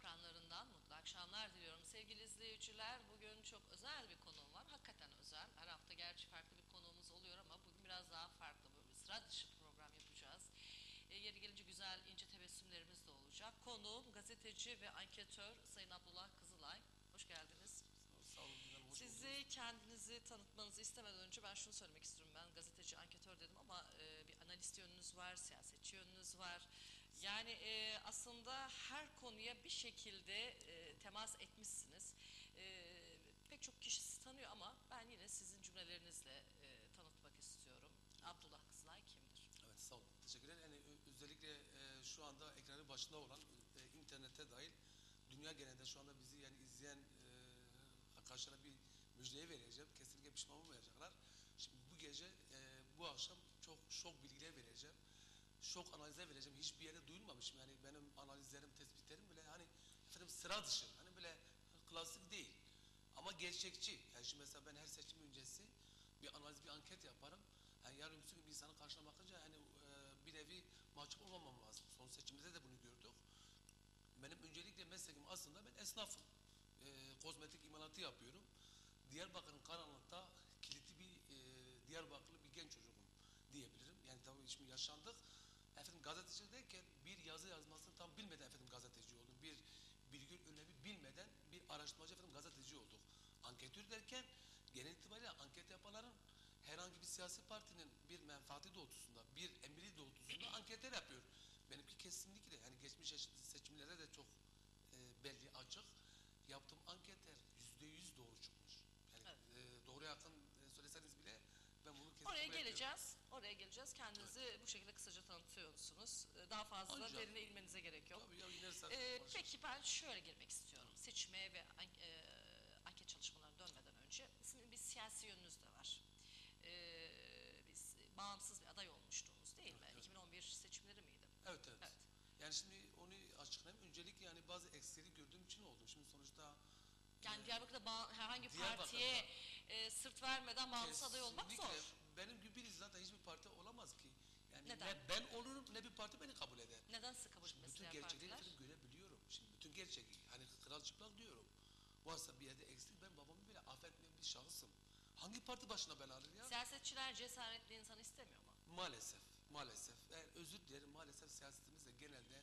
ekranlarından mutlu akşamlar diliyorum. Sevgili izleyiciler bugün çok özel bir konuğum var. Hakikaten özel. Her hafta gerçi farklı bir konuğumuz oluyor ama bugün biraz daha farklı bir sıra dışı program yapacağız. E, yeri gelince güzel ince tebessümlerimiz de olacak. Konuğum gazeteci ve anketör Sayın Abdullah Kızılay. Hoş geldiniz. Sağ olun. hoş Sizi kendinizi tanıtmanızı istemeden önce ben şunu söylemek istiyorum. Ben gazeteci, anketör dedim ama e, bir analist yönünüz var, siyasetçi yönünüz var. Yani e, aslında her konuya bir şekilde e, temas etmişsiniz. E, pek çok kişi sizi tanıyor ama ben yine sizin cümlelerinizle e, tanıtmak istiyorum. Abdullah Kızılay kimdir? Evet sağ olun. Teşekkürler. Yani ö- özellikle e, şu anda ekranı başında olan e, internete dahil dünya genelinde şu anda bizi yani izleyen e, arkadaşlara bir müjdeyi vereceğim. Kesinlikle pişman olmayacaklar. Şimdi bu gece e, bu akşam çok şok bilgiler vereceğim. Şok analizler vereceğim. Hiçbir yerde duyulmamışım. Yani benim analizlerim, tespitlerim bile hani efendim sıra dışı. Hani böyle klasik değil. Ama gerçekçi. Yani şimdi mesela ben her seçim öncesi bir analiz, bir anket yaparım. Yani yarın öbür gün bir insanın karşına bakınca hani e, bir nevi mahcup olmamam lazım. Son seçimde de bunu gördük. Benim öncelikle mesleğim aslında ben esnafım. E, kozmetik imalatı yapıyorum. Diyarbakır'ın karanlıkta kilitli bir e, Diyarbakırlı bir genç çocuğum diyebilirim. Yani tabii şimdi yaşandık. Efendim gazeteci derken bir yazı yazmasını tam bilmeden efendim gazeteci oldum. Bir virgül önemi bilmeden bir araştırmacı efendim gazeteci olduk. Anketör derken genel itibariyle anket yapanların herhangi bir siyasi partinin bir menfaati doğrultusunda, bir emri doğrultusunda anketler yapıyor. Benimki kesinlikle yani geçmiş seçimlerde de çok e, belli açık. Yaptığım anketler yüzde yüz doğru çıkmış. Yani Evet. e, doğru yakın e, söyleseniz bile ben bunu kesin Oraya geleceğiz. Oraya geleceğiz. Kendinizi bu şekilde kısaca tanıtıyorsunuz. E, Daha fazla Ancak- derine inmenize gerek yok. Tabii ya Ee, peki ben şöyle girmek istiyorum. Seçime ve e, anket çalışmalarına dönmeden önce sizin bir siyasi yönünüz de var. Ee, biz bağımsız bir aday olmuştunuz değil mi? Evet, evet. 2011 seçimleri miydi? Evet, evet Evet. Yani şimdi onu açıklayayım. Öncelikle yani bazı eksileri gördüğüm için oldu. Şimdi sonuçta Yani e, Diyarbakır'da herhangi Diyarbakır'da- partiye e, sırt vermeden bağımsız aday olmak zor. Benim gibi birisi zaten hiçbir parti olamaz ki. Yani Neden? ne ben olurum ne bir parti beni kabul eder. Neden sizi kabul Şimdi bütün gerçekleri partiler? görebiliyorum. Şimdi bütün gerçek hani kral çıplak diyorum. Varsa bir yerde eksik ben babamı bile affetmeyen bir şahısım. Hangi parti başına bela alır ya? Siyasetçiler cesaretli insan istemiyor mu? Maalesef, maalesef. Yani özür dilerim maalesef siyasetimiz de genelde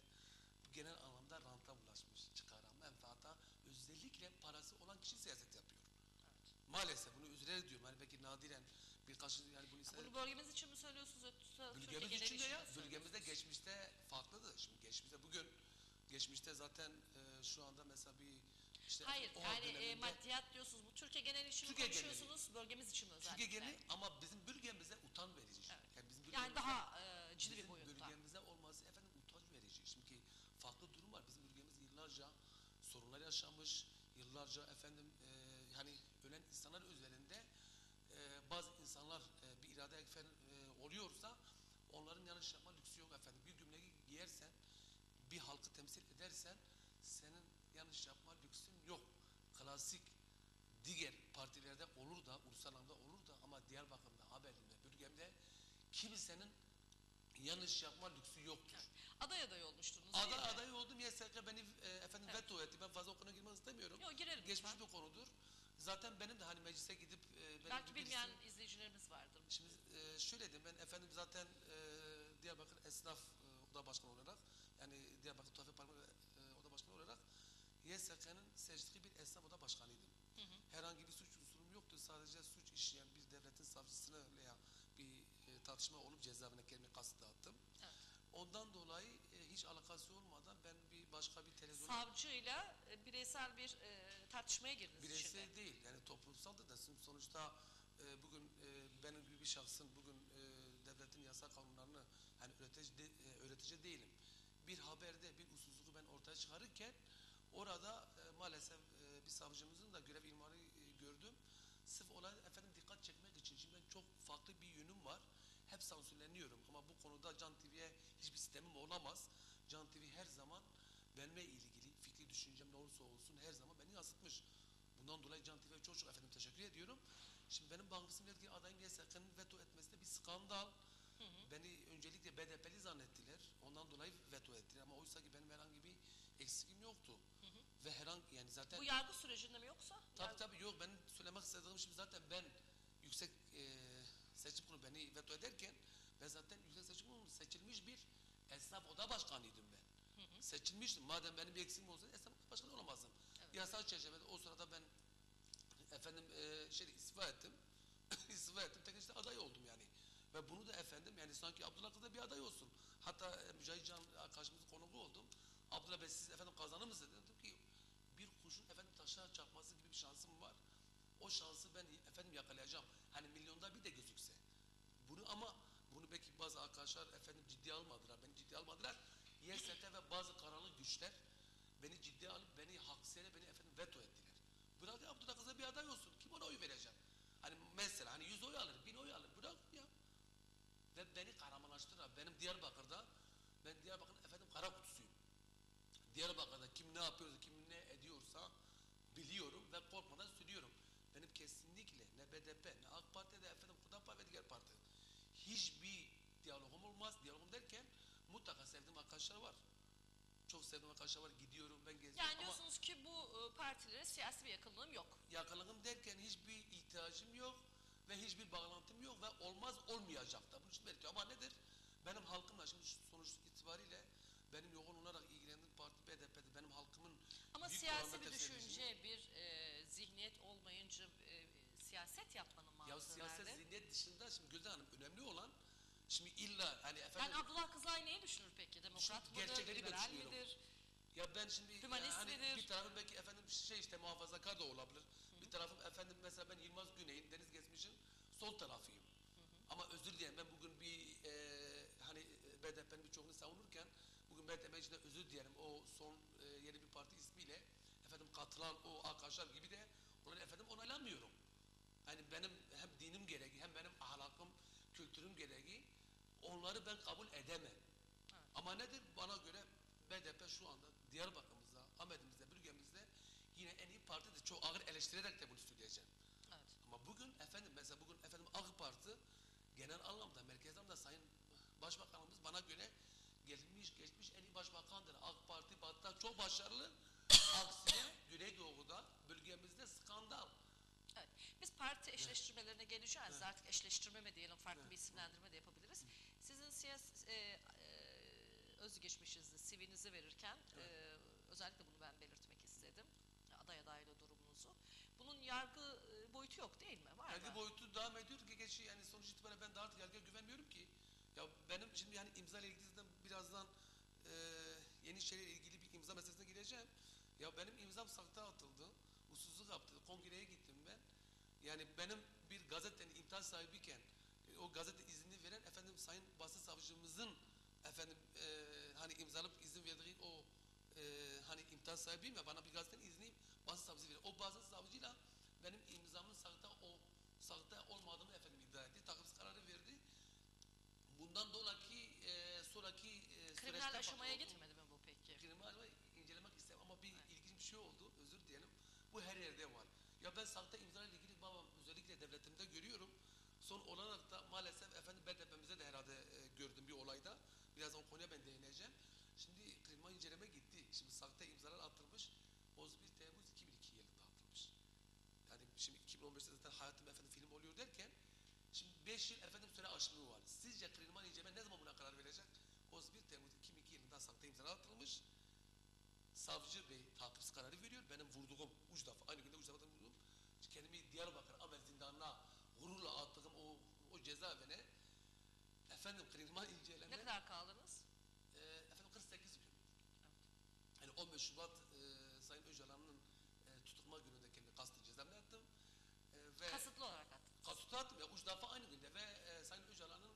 genel anlamda ranta bulaşmış, çıkara, menfaata, özellikle parası olan kişi siyaset yapıyor. Evet. Maalesef bunu üzülerek diyorum. Hani belki nadiren birkaç yani bunu ise Bunu bölgemiz için mi söylüyorsunuz? yoksa bölgemiz geneli için de ya, bölgemizde geçmişte farklıdı. Şimdi geçmişte bugün geçmişte zaten e, şu anda mesela bir işte Hayır yani e, maddiyat diyorsunuz. Bu Türkiye geneli için mi Türkiye geneli. konuşuyorsunuz? Bölgemiz için mi özellikle? Türkiye geneli ama bizim bölgemize utan verici. Evet. Yani bizim Yani daha e, ciddi bir bizim boyutta. bölgemizde olması efendim utanç verici. Şimdi farklı durum var. Bizim ülkemiz yıllarca sorunlar yaşamış. Yıllarca efendim e, hani ölen insanlar üzerinde bazı insanlar e, bir irade efendim e, oluyorsa onların yanlış yapma lüksü yok efendim. Bir gömleği giyersen bir halkı temsil edersen senin yanlış yapma lüksün yok. Klasik diğer partilerde olur da ulusal anlamda olur da ama Diyarbakır'da, Haberli'de, bölgemde kimsenin yanlış yapma lüksü yoktur. Aday aday olmuştunuz Aday aday oldum YSK beni e, efendim Evet. veto etti. Ben fazla o konuya girmek istemiyorum. Yok, girelim Geçmiş lütfen. bir konudur. Zaten benim de hani meclise gidip e, benim Belki bilmeyen birisi- izleyicilerimiz vardır. Şimdi e, şöyle diyeyim ben efendim zaten e, Diyarbakır Esnaf e, Oda Başkanı olarak yani Diyarbakır Tuhafı Parmak e, Oda Başkanı olarak YSK'nın seçtiği bir esnaf oda başkanıydım. Herhangi bir suç unsurum yoktu. Sadece suç işleyen bir devletin savcısına veya bir e, tartışma olup cezaevine gelme kastı dağıttım. Evet. Ondan dolayı e, hiç alakası olmadan ben bir başka bir televizyon Savcıyla e, bireysel bir e, tartışmaya girdiniz bireysel şimdi. değil yani toplumsal da desin. Sonuçta e, bugün e, benim gibi bir şahsın bugün e, devletin yasa kanunlarını hani öğretici, de, e, öğretici değilim. Bir haberde bir usulsüzlüğü ben ortaya çıkarırken orada e, maalesef e, bir savcımızın da görev ilmanı e, gördüm. Sırf olay efendim dikkat çekmek için. Şimdi ben çok farklı bir yönüm var. Hep sansürleniyorum ama bu konuda Can TV'ye hiçbir sistemim olamaz. Can TV her zaman benimle ilgili fikri düşüncem ne olursa olsun her zaman beni yansıtmış. Bundan dolayı Can TV'ye çok çok efendim teşekkür ediyorum. Şimdi benim bağımsız milletvekili adayım YSK'nın veto etmesi de bir skandal. Beni öncelikle BDP'li zannettiler. Ondan dolayı veto ettiler ama oysa ki benim herhangi bir eksikim yoktu. ve her an yani zaten Bu yargı sürecinde mi yoksa? Tabii Yargı- tabii yok benim söylemek istediğim şimdi zaten ben yüksek e, seçim kurulu beni veto ederken ben zaten yüksek seçim kurulu seçilmiş bir esnaf oda başkanıydım ben. Seçilmiştim. Madem benim bir eksiğim olsaydı esnaf oda başkanı olamazdım. Evet. Yasal çerçevede o sırada ben efendim e, şey istifa ettim. istifa ettim. Tek işte aday oldum yani. Ve bunu da efendim yani sanki Abdullah Kız da bir aday olsun. Hatta e, Mücahit Can karşımızda konuğu oldum. Abdullah Bey siz efendim kazanır mısınız? Dedim ki bir kuşun efendim taşa çarpması gibi bir şansım var. O şansı ben efendim yakalayacağım. Hani milyonda bir de gözükse. Bunu ama bunu belki bazı arkadaşlar efendim ciddiye almadılar. Beni ciddiye almadılar. YST ve bazı karanlık güçler beni ciddiye alıp beni haksız beni efendim veto ettiler. Bırak ya Abdullah bir aday olsun. Kim ona oy verecek? Hani mesela hani 100 oy alır, 1000 oy alır. Bırak ya. Ve beni kahramanlaştırdılar. Benim Diyarbakır'da ben Diyarbakır'ın efendim kara kutusuyum. Diyarbakır'da kim ne yapıyorsa, kim ne ediyorsa biliyorum ve korkmadan söylüyorum. Benim kesinlikle ne BDP, ne AK Parti'de efendim Hüdapar ve diğer parti hiçbir diyalogum olmaz. Diyalogum derken mutlaka sevdiğim arkadaşlar var. Çok sevdiğim arkadaşlar var. Gidiyorum, ben geziyorum Yani ama diyorsunuz ki bu e, partilere siyasi bir yakınlığım yok. yakınlığım derken hiçbir ihtiyacım yok ve hiçbir bağlantım yok ve olmaz olmayacak da. Bunun için belirtiyor. Ama nedir? Benim halkımla şimdi sonuç itibariyle benim yoğun olarak ilgilendiğim parti BDP'de benim halkımın Ama büyük siyasi oranda bir temsil edildiğini- düşünce, bir e, zihniyet olmayınca siyaset yapmanın mantığı Ya siyaset nerede? zihniyet dışında şimdi Gülden Hanım önemli olan şimdi illa hani Ben efendim Abdullah Kızılay neyi düşünür peki? Demokrat mıdır, liberal midir? Ya ben şimdi Hümanist hani midir? bir tarafım belki efendim şey işte muhafazakar da olabilir. Bir tarafım efendim mesela ben Yılmaz Güney'in Deniz Geçmiş'in sol tarafıyım. Ama özür dilerim ben bugün bir e, hani e, BDP'nin birçoğunu savunurken bugün BDP içinde özür dilerim o son e, yeni bir parti ismiyle efendim katılan o arkadaşlar gibi de onları efendim onaylamıyorum. Hani benim hem dinim gereği hem benim ahlakım, kültürüm gereği onları ben kabul edemem. Evet. Ama nedir? Bana göre BDP şu anda Diyarbakır'ımızda, Ahmet'imizde, bölgemizde yine en iyi partidir. Çok ağır eleştirerek de bunu söyleyeceğim. Evet. Ama bugün efendim mesela bugün efendim AK Parti genel anlamda merkez anlamda Sayın Başbakanımız bana göre gelmiş geçmiş en iyi başbakandır. AK Parti batıda çok başarılı. Aksine Güneydoğu'da bölgemizde skandal. Evet. Parti eşleştirmelerine geleceğiz. Artık eşleştirme mi diyelim, farklı bir isimlendirme de yapabiliriz. Sizin siyasi e, e, özgeçmişinizi, CV'nizi verirken e, özellikle bunu ben belirtmek istedim. Aday adaylı durumunuzu. Bunun yargı e, boyutu yok değil mi? Var Yargı mı? boyutu devam ediyor ki geçi yani sonuç itibariyle ben de artık yargıya güvenmiyorum ki. Ya benim şimdi yani imza ile ilgili zaten birazdan e, yeni şeyle ilgili bir imza meselesine gireceğim. Ya benim imzam sakta atıldı. Usulsüzlük yaptı. Kongreye gittim. Yani benim bir gazetenin imtihan sahibiyken e, o gazete izni veren efendim sayın basın savcımızın efendim e, hani imzalıp izin verdiği o e, hani imtihan sahibiyim ya bana bir gazetenin izni basın savcısı verir. O basın savcıyla benim imzamın sahte o sahte olmadığını efendim iddia etti. Takipsiz kararı verdi. Bundan dolayı e, sonraki e, Kriminal aşamaya bakın- getirmedi mi bu peki? Kriminal incelemek istemem ama bir ilginç bir şey oldu. Özür dilerim. Bu her yerde var. Ya ben sahte imza ile ilgili devletimde görüyorum. Son olarak da maalesef efendim BDP'mize de herhalde e, gördüm bir olayda. Birazdan o konuya ben değineceğim. Şimdi kriminal inceleme gitti. Şimdi sahte imzalar atılmış. 31 Temmuz 2002 yılında atılmış. Yani şimdi 2015'te zaten hayatım efendim film oluyor derken şimdi 5 yıl efendim süre aşımı var. Sizce kriminal inceleme ne zaman buna karar verecek? 31 Temmuz 2002 yılında sahte imzalar atılmış. Savcı Bey takipsiz kararı veriyor. Benim vurduğum uç aynı günde uç defa vurduğum kendimi Diyarbakır Amel Zindanı'na gururla attığım o, o cezaevine efendim kriminal inceleme Ne kadar kaldınız? e, efendim 48 gün. Evet. Yani 15 Şubat e, Sayın Öcalan'ın e, tutukma gününde kendimi kastı cezaevine attım. E, ve Kasıtlı olarak attınız. kasıtlı attım ya uç defa aynı günde ve e, Sayın Öcalan'ın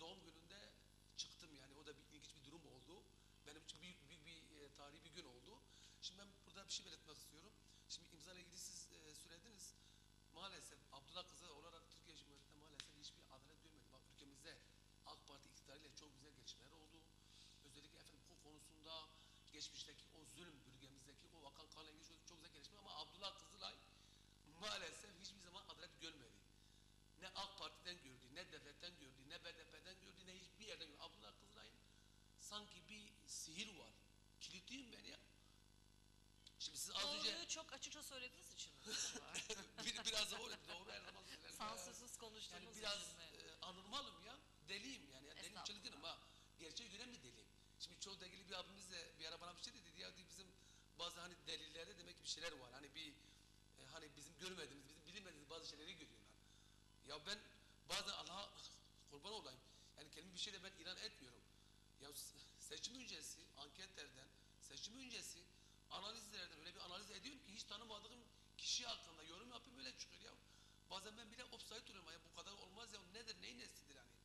doğum gününde çıktım yani o da bir ilginç bir durum oldu. Benim için büyük büyük bir e, tarihi bir gün oldu. Şimdi ben burada bir şey belirtmek istiyorum. İle ilgili siz e, söylediniz. Maalesef Abdullah Kızı olarak Türkiye Cumhuriyeti'nde maalesef hiçbir adalet görmedik. Bak ülkemizde AK Parti iktidarıyla çok güzel gelişmeler oldu. Özellikle efendim hukuk konusunda geçmişteki o zulüm bölgemizdeki o vakan kanla ilgili çok, çok güzel gelişme ama Abdullah Kızılay maalesef hiçbir zaman adalet görmedi. Ne AK Parti'den gördü, ne devletten gördü, ne BDP'den gördü, ne hiçbir yerden gördü. Abdullah Kızılay'ın sanki bir sihir var. Kilitliyim ben ya. Az önce çok açıkça söylediğiniz için mi bir, biraz da öyle doğru her zaman söylerim. Sansürsüz konuştuğunuz Yani biraz için mi? e, anormalım ya. Deliyim yani. yani deliyim çılgınım ha. Gerçeği gören mi deliyim? Şimdi çoğu degili bir abimiz de bir ara bana bir şey dedi. Ya bizim bazı hani delillerde demek ki bir şeyler var. Hani bir e, hani bizim görmediğimiz, bizim bilinmediğimiz bazı şeyleri görüyorlar. Ya ben bazen Allah'a kurban olayım. Yani kendimi bir şeyle ben ilan etmiyorum. Ya seçim öncesi anketlerden, seçim öncesi analizlerden öyle bir analiz ediyorum ki hiç tanımadığım kişi hakkında yorum yapıyorum öyle çıkıyor ya. Bazen ben bile offside oluyorum ya bu kadar olmaz ya nedir neyin nesidir hani.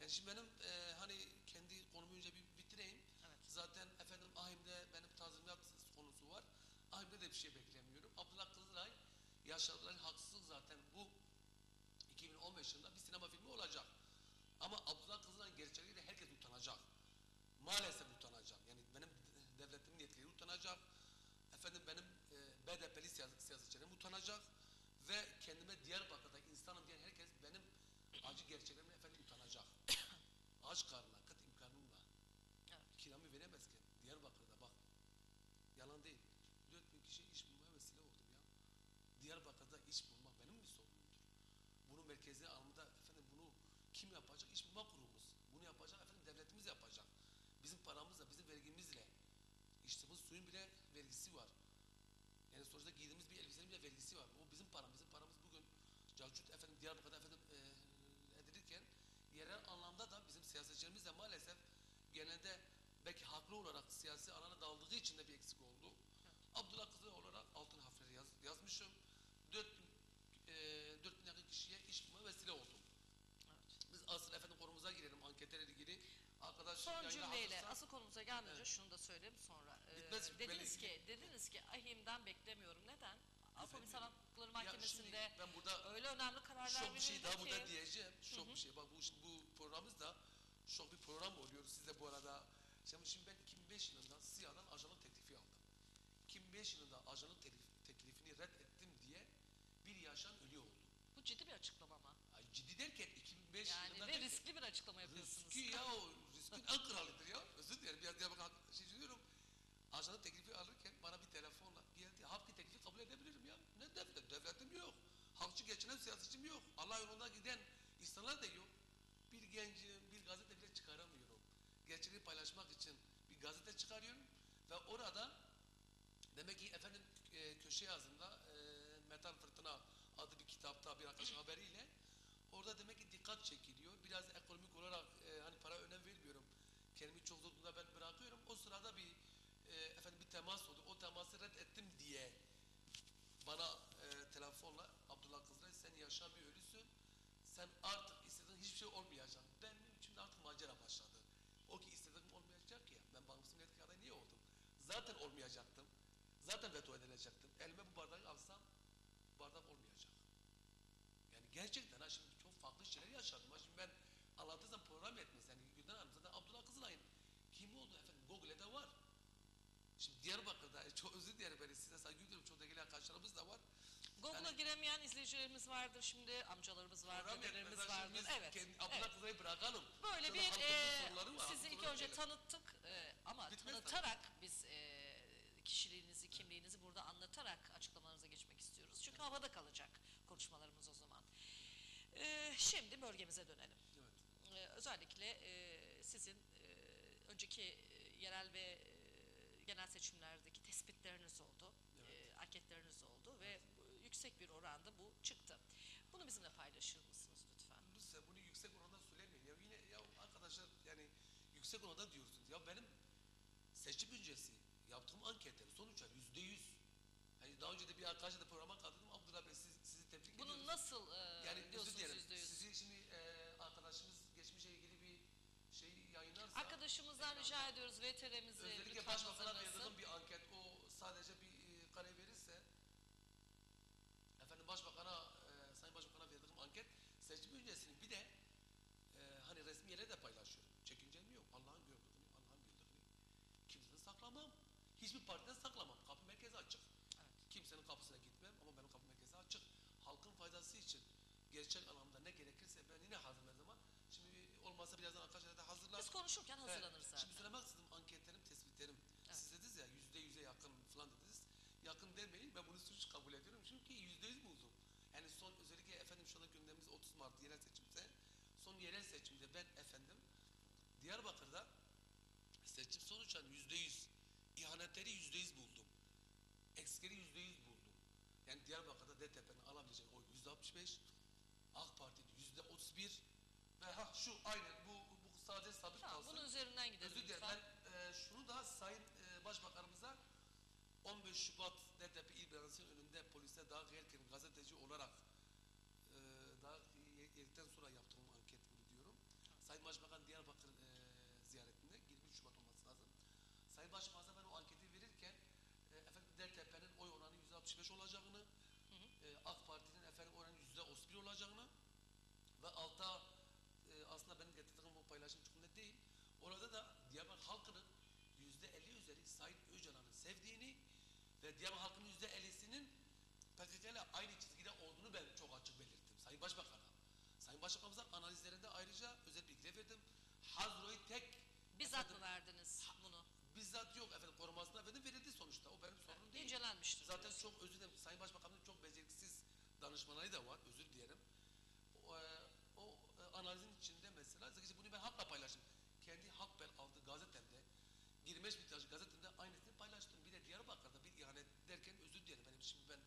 Yani şimdi benim e, hani kendi konumu önce bir bitireyim. Evet. Zaten efendim Ahim'de benim tazminat konusu var. Ahim'de de bir şey beklemiyorum. Abdullah Kızılay yaşadılar haksızlık zaten bu 2015 yılında bir sinema filmi olacak. Ama Abdullah Kızılay'ın gerçeğiyle herkes utanacak. Maalesef devletimin yetkilileri utanacak. Efendim benim e, BDP'li siyasetçilerim utanacak. Ve kendime Diyarbakır'da insanım diyen herkes benim acı gerçeklerimle efendim utanacak. Aç karnına, kıt imkanımla Evet. kiramı veremezken Diyarbakır'da bak yalan değil 4000 kişi iş bulmaya vesile oldum ya. Diyarbakır'da iş bulmak benim mi sorumlumdur? Bunu merkeze almada efendim bunu kim yapacak? İş bulma kurumumuz. Bunu yapacak efendim devletimiz yapacak. Bizim paramızla, bizim vergimizle içtiğimiz suyun bile vergisi var. Yani sonuçta giydiğimiz bir elbisenin bile vergisi var. O bizim paramız. Bizim paramız bugün Cavcut efendim Diyarbakır'da efendim e, edilirken yerel anlamda da bizim siyasetçilerimiz de maalesef genelde belki haklı olarak siyasi alana daldığı için de bir eksik oldu. Abdullah Kızı olarak altın harfleri yaz, yazmışım. 4 bin, e, 4 bin yakın kişiye iş bulma vesile oldum. Evet. Biz asıl efendim konumuza girelim anketlerle ilgili. Arkadaş Son cümleyle hazırsa- asıl konumuza gelmeden Evet. şunu da söyleyeyim sonra. Ee, dediniz ki dediniz ki ahimden beklemiyorum. Neden? Avrupa İnsan Hakları Mahkemesi'nde ben burada öyle önemli kararlar Şok bir şey verildi daha ki. burada diyeceğim. Şok bir şey. Bak bu, bu programımız da şok bir program oluyor. Siz de bu arada şimdi, şimdi ben 2005 yılında SİHA'dan ajanlık teklifi aldım. 2005 yılında ajanlık teklif, teklifini reddettim diye bir yaşam ölü oldu. Bu ciddi bir açıklama ama. Ay ciddi derken 2005 Yani yılında ve derken- riskli bir açıklama yapıyorsunuz. Riski ya o riskin en kralıdır ya. Özür dilerim biraz diye bak şey diyorum. Ajanlık teklifi alırken bana bir telefonla geldi. Halkı teklifi kabul edebilirim ya. Ne devlet? Devletim yok. Halkçı geçinen siyasetçim yok. Allah yolunda giden insanlar da yok. Bir gencim, bir gazete bile çıkaramıyorum. Gerçeği paylaşmak için bir gazete çıkarıyorum ve orada demek ki efendim e, köşe yazımda e, Metal Fırtına adlı bir kitapta bir arkadaşın haberiyle orada demek ki dikkat çekiliyor. Biraz ekonomik olarak e, hani para önem vermiyorum. Kendimi çok zor durumda ben bırakıyorum. O sırada bir e, efendim bir temas oldu. O teması reddettim diye bana e, telefonla Abdullah Kızılay sen bir ölüsün. Sen artık istediğin hiçbir şey olmayacak. Benim içimde artık macera başladı. O ki istediğim olmayacak ya. Ben bağımsız milletvekili adayı niye oldum? Zaten olmayacaktım. Zaten veto edilecektim. Elime bu bardağı alsam bardak olmayacak. Yani gerçekten ha şimdi çok farklı şeyler yaşadım. Şimdi ben anlatırsam program etmez. Yani Gülden Hanım zaten Abdullah Kızılay'ın kim oldu efendim? Google'de var. Şimdi Diyarbakır'da e, çok özür dilerim ben size saygı duyuyorum. Çok da gelen arkadaşlarımız da var. Google'a Yani- giremeyen izleyicilerimiz vardır şimdi, amcalarımız var, Program dedelerimiz vardır. Evet. kendi- Abdullah evet. Kızılay'ı bırakalım. Böyle bir e, sizi ilk önce tanıttık e, ama Bitmez tabii. tanıtarak biz e, kişiliğinizi, kimliğinizi burada anlatarak açıklamalarınıza geçmek istiyoruz. Çünkü havada kalacak. E, şimdi bölgemize dönelim. Evet. Ee, özellikle e, sizin e, önceki e, yerel ve e, genel seçimlerdeki tespitleriniz oldu, Evet. e, anketleriniz oldu ve bu- yüksek bir oranda bu çıktı. Bunu bizimle paylaşır mısınız lütfen? Size bunu yüksek oranda söylemeyin. Ya yine ya arkadaşlar yani yüksek oranda diyorsunuz. Ya benim seçim öncesi yaptığım anketler sonuçlar yüzde yüz. Hani daha önce de bir arkadaşla da programa katıldım. Abdullah Bey siz, tebrik ediyorum. Bunu nasıl e, yani diyorsunuz yüzde yüz? Sizi şimdi e, arkadaşımız geçmişe ilgili bir şey yayınlarsa Arkadaşımızdan rica ediyoruz VTR'mizi özellikle hazırlasın. verdiğim bir anket o sadece bir e, kare verirse efendim başbakana e, sayın başbakana verdiğim anket seçim öncesini bir de e, hani resmi yere de paylaşıyorum. Çekincem yok. Allah'ın gördüğünü, Allah'ın bildiğini. Kimseden saklamam. Hiçbir partiden saklamam. Kapı merkezi açık. Evet. Kimsenin kapısına gitmem ama benim kapı merkezi açık. Halkın faydası için gerçek anlamda ne gerekirse ben yine hazırım her zaman. Şimdi olmazsa birazdan arkadaşlar da hazırlar. Biz konuşurken hazırlanırız Evet. zaten. Şimdi söylemek istedim anketlerim, tespitlerim. Evet. Siz dediniz ya yüzde yüze yakın falan dediniz. suç kabul ediyorum çünkü yüzde yüz buldum. Yani son özellikle efendim şu anda gündemimiz 30 Mart yerel seçimse son yerel seçimde ben efendim Diyarbakır'da seçim sonuçlarını yüzde yüz ihanetleri yüzde yüz buldum. Eksikleri yüzde yüz buldum. Yani Diyarbakır'da DTP'nin alabileceği oy yüzde 65, AK Parti yüzde 31 ve ha şu aynen bu bu sadece sabit Tamam kalsın. bunun üzerinden gidelim Özür dilerim. Ben e, şunu da Sayın e, Başbakanımıza 15 Şubat DTP İl Binası'nın önünde polise dayak yerken gazeteci olarak e, dayak yedikten sonra yaptığım anket bunu diyorum. Sayın Başbakan Diyarbakır e, ziyaretinde 23 Şubat olması lazım. Sayın Başbakan'a ben o anketi verirken e, efendim DTP'nin oy oranı %65 olacağını, e, AK Parti'nin efendim oranı %31 olacağını ve altta e, aslında benim getirdiğim bu paylaşım çok net değil. Orada da Diyarbakır halkının yüzde elli üzeri Sayın Öcalan'ı sevdiğini ve Diyarbakır halkının yüzde ellisinin PKK ile aynı çizgide olduğunu ben çok açık belirttim. Sayın Başbakan'a. Sayın Başbakanımıza analizlerinde ayrıca özel bilgi verdim. Hazro'yu tek Bizzat efendim, mı verdiniz bunu? bizzat yok efendim korumasına efendim verildi sonuçta. O benim sorunum değil. İncelenmiştir. Zaten diyorsun. çok özür dilerim. Sayın Başbakanımın çok beceriksiz danışmanları da var. Özür dilerim. O, e, o e, analizin içinde mesela bunu ben halkla paylaştım. Kendi halk ben aldığı gazetemde 25 milyaj gazetemde aynısını paylaştım. Bir de Diyarbakır'da bir ihanet derken özür dilerim. Benim şimdi ben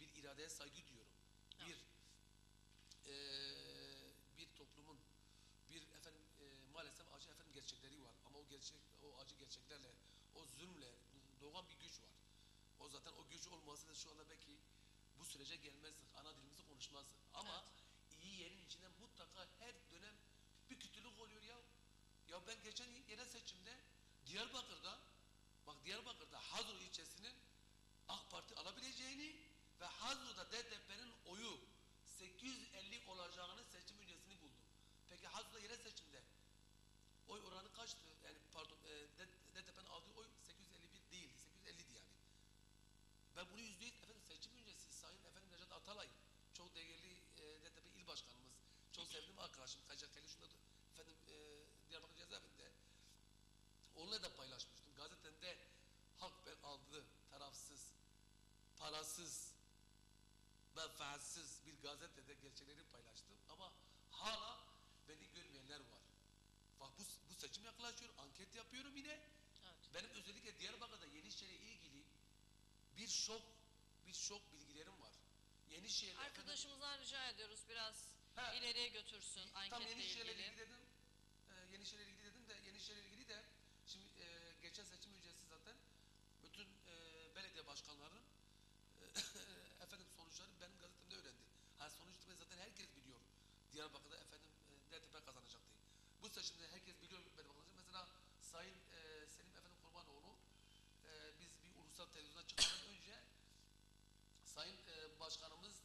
bir iradeye saygı duyuyorum. Tamam. Bir e, bir toplumun bir efendim e, maalesef acı efendim gerçekleri var ama o gerçek o acı gerçeklerle o zulmle doğan bir güç var. O zaten o güç olmasa da şu anda belki bu sürece gelmezdik. Ana dilimizi konuşmazdık. Ama iyi yerin içinde mutlaka her dönem bir kötülük oluyor ya. Ya ben geçen yerel seçimde Diyarbakır'da bak Diyarbakır'da Hazır ilçesinin AK Parti alabileceğini ve Hazır'da DTP'nin oyu 850 olacağını seçim öncesini buldum. Peki Hazır'da yerel seçimde oy oranı kaçtı? Yani pardon e, DTP'nin aldığı oy 851 değildi. 850'di yani. Ben bunu yüzde yüz efendim seçim öncesi Sayın efendim Necat Atalay çok değerli e, DTP il başkanımız çok sevdiğim arkadaşım KCK'li şunda da efendim e, Diyarbakır cezaevinde onunla da paylaşmıştım. Gazetemde halk ben aldığı tarafsız, parasız, menfaatsiz bir gazetede gerçekleri paylaştım ama hala beni görmeyenler var. Bak bu, bu seçim yaklaşıyor, anket yapıyorum yine. Evet. Benim özellikle Diyarbakır'da Yenişehir'e ilgili bir şok, bir şok bilgilerim var. Yenişehir'de efendim- Arkadaşımızdan rica ediyoruz biraz Ha. ileriye götürsün Tam anketle Yenişehir'le ilgili. ilgili dedim. E, Yenişehir'le ilgili dedim de Yenişehir'le ilgili de şimdi e, geçen seçim öncesi zaten bütün e, belediye başkanlarının e, efendim sonuçları benim gazetemde Ha sonuçta zaten herkes biliyor. Diyarbakır'da efendim e, DTP kazanacak diye. Bu seçimde herkes biliyor. Mesela Sayın e, Selim efendim Kurbanoğlu e, biz bir ulusal televizyona çıkmadan önce Sayın e, Başkanımız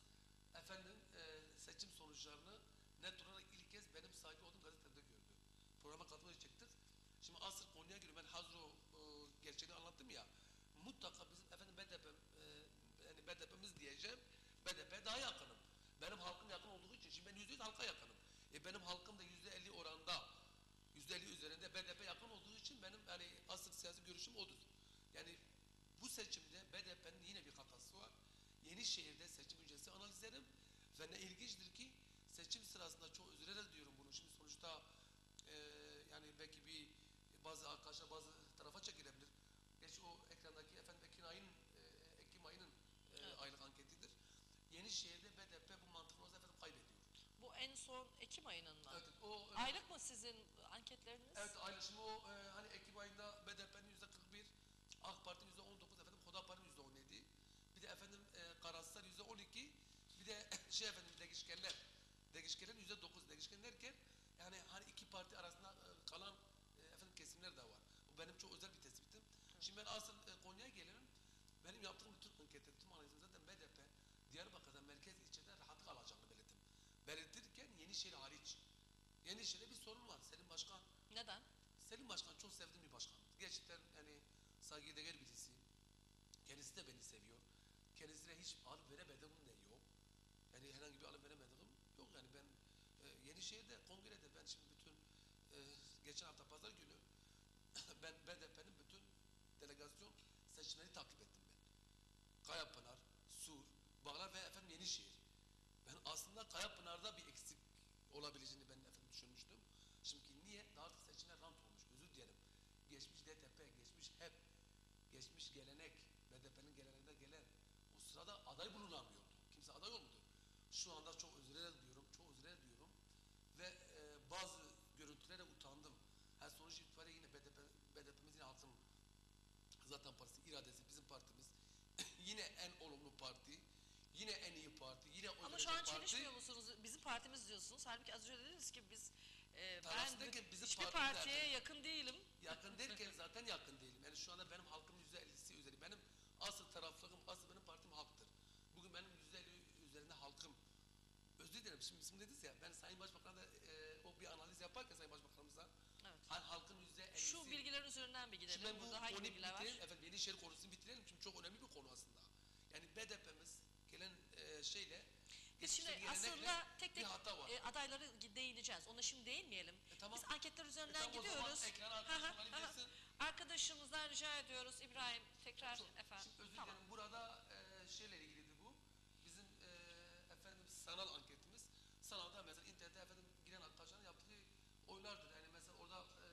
efendim e, seçim sonuçlarını net olarak ilk kez benim sahibi olduğum gazetemde gördü. Programa katılmayı çıktık. Şimdi asıl konuya göre ben Hazro e, gerçeğini anlattım ya. Mutlaka bizim efendim BDP e, yani BDP'miz diyeceğim. BDP daha yakınım. Benim halkım yakın olduğu için şimdi ben yüzde yüz halka yakınım. E, benim halkım da yüzde elli oranda yüzde elli üzerinde BDP yakın olduğu için benim yani asıl siyasi görüşüm odur. Yani bu seçimde BDP'nin yine bir hatası var. Yenişehir'de seçim öncesi analizlerim ve ne ilginçtir ki seçim sırasında çok üzülerek diyorum bunu. Şimdi sonuçta e, yani belki bir bazı arkadaşlar bazı tarafa çekilebilir. Geç o ekrandaki efendim Ekim ayının e, Ekim ayının e, Evet. aylık anketidir. Yenişehir'de BDP bu mantıklı olsa efendim kaybediyor. Bu en son Ekim ayının mı? Evet, o Aylık mı sizin anketleriniz? Evet aynı şimdi o e, hani Ekim ayında BDP'nin yüzde 41, AK Parti'nin yüzde 19, efendim Hudapar'ın yüzde 17. Bir de efendim e, Karaslar yüzde 12. Bir de şey efendim Degişkenler. Degişkenlerin yüzde 9. Degişken derken yani hani iki parti arasında e, kalan e, efendim kesimler de var. Bu benim çok özel bir tespitim. Şimdi ben asıl e, konuya gelirim. Benim yaptığım bütün anketler, BDP Diyarbakır'da merkez ilçede rahatlık alacağını belirttim. Belirtirken Yenişehir hariç. Yenişehir'de bir sorun var. Selim Başkan Neden? Selim Başkan çok sevdiğim bir başkan. Gerçekten yani saygıdeğer birisi. Kendisi de beni seviyor. Kendisine hiç alıp veremediğim de yok. Yani herhangi bir alıp veremediğim yok. Yani ben e, Yenişehir'de kongrede ben şimdi bütün e, geçen hafta pazar günü ben BDP'nin bütün delegasyon seçimleri takip ettim ben. Kayapınar, Yenişehir. Ben aslında Kayapınar'da bir eksik olabileceğini ben efendim düşünmüştüm. Şimdi niye? Daha artık seçimler rant olmuş. Özür dilerim. Geçmiş DTP, geçmiş HEP, geçmiş gelenek, BDP'nin geleneğinde gelen o sırada aday bulunamıyordu. Kimse aday olmadı. Şu anda çok özür diyorum, çok özür diyorum ve e, bazı görüntülere utandım. Ha, sonuç itibariyle yine BDP, BDP'miz yine halkın zaten partisi iradesi bizim partimiz. yine en olumlu parti, yine en iyi parti, yine oy Ama şu an parti. çelişmiyor musunuz? Bizim partimiz diyorsunuz. Halbuki az önce dediniz ki biz e, ben Tarafsındaki bizim hiçbir parti partiye zaten. yakın değilim. Yakın derken zaten yakın değilim. Yani şu anda benim halkımın yüzde ellisi üzeri. Benim asıl taraflığım, asıl benim partim halktır. Bugün benim yüzde elli üzerinde halkım. Özür dilerim. Şimdi bizim dediniz ya, ben Sayın Başbakan'a da e, o bir analiz yaparken Sayın Başbakanımıza Evet. halkın yüzde ellisi. Şu bilgilerin üzerinden bir Şimdi gidelim. ben bu Burada hangi konuyu bilgiler var? bitirelim. Efendim Yenişehir konusunu bitirelim. Çünkü çok önemli bir konu aslında. Yani BDP'miz e, şeyle Biz şimdi geçmişin gelenekle aslında tek tek e, adayları değineceğiz. Ona şimdi değinmeyelim. E, tamam. Biz anketler üzerinden tamam, o zaman gidiyoruz. ekran. Arkadaşımızdan rica ediyoruz. İbrahim tekrar Çok- efendim. Şimdi özür Tamam. dilerim. Burada e, şeyle ilgiliydi bu. Bizim e, efendim sanal anketimiz. Sanalda mesela internete efendim giren arkadaşların yaptığı oylardır. Yani mesela orada e,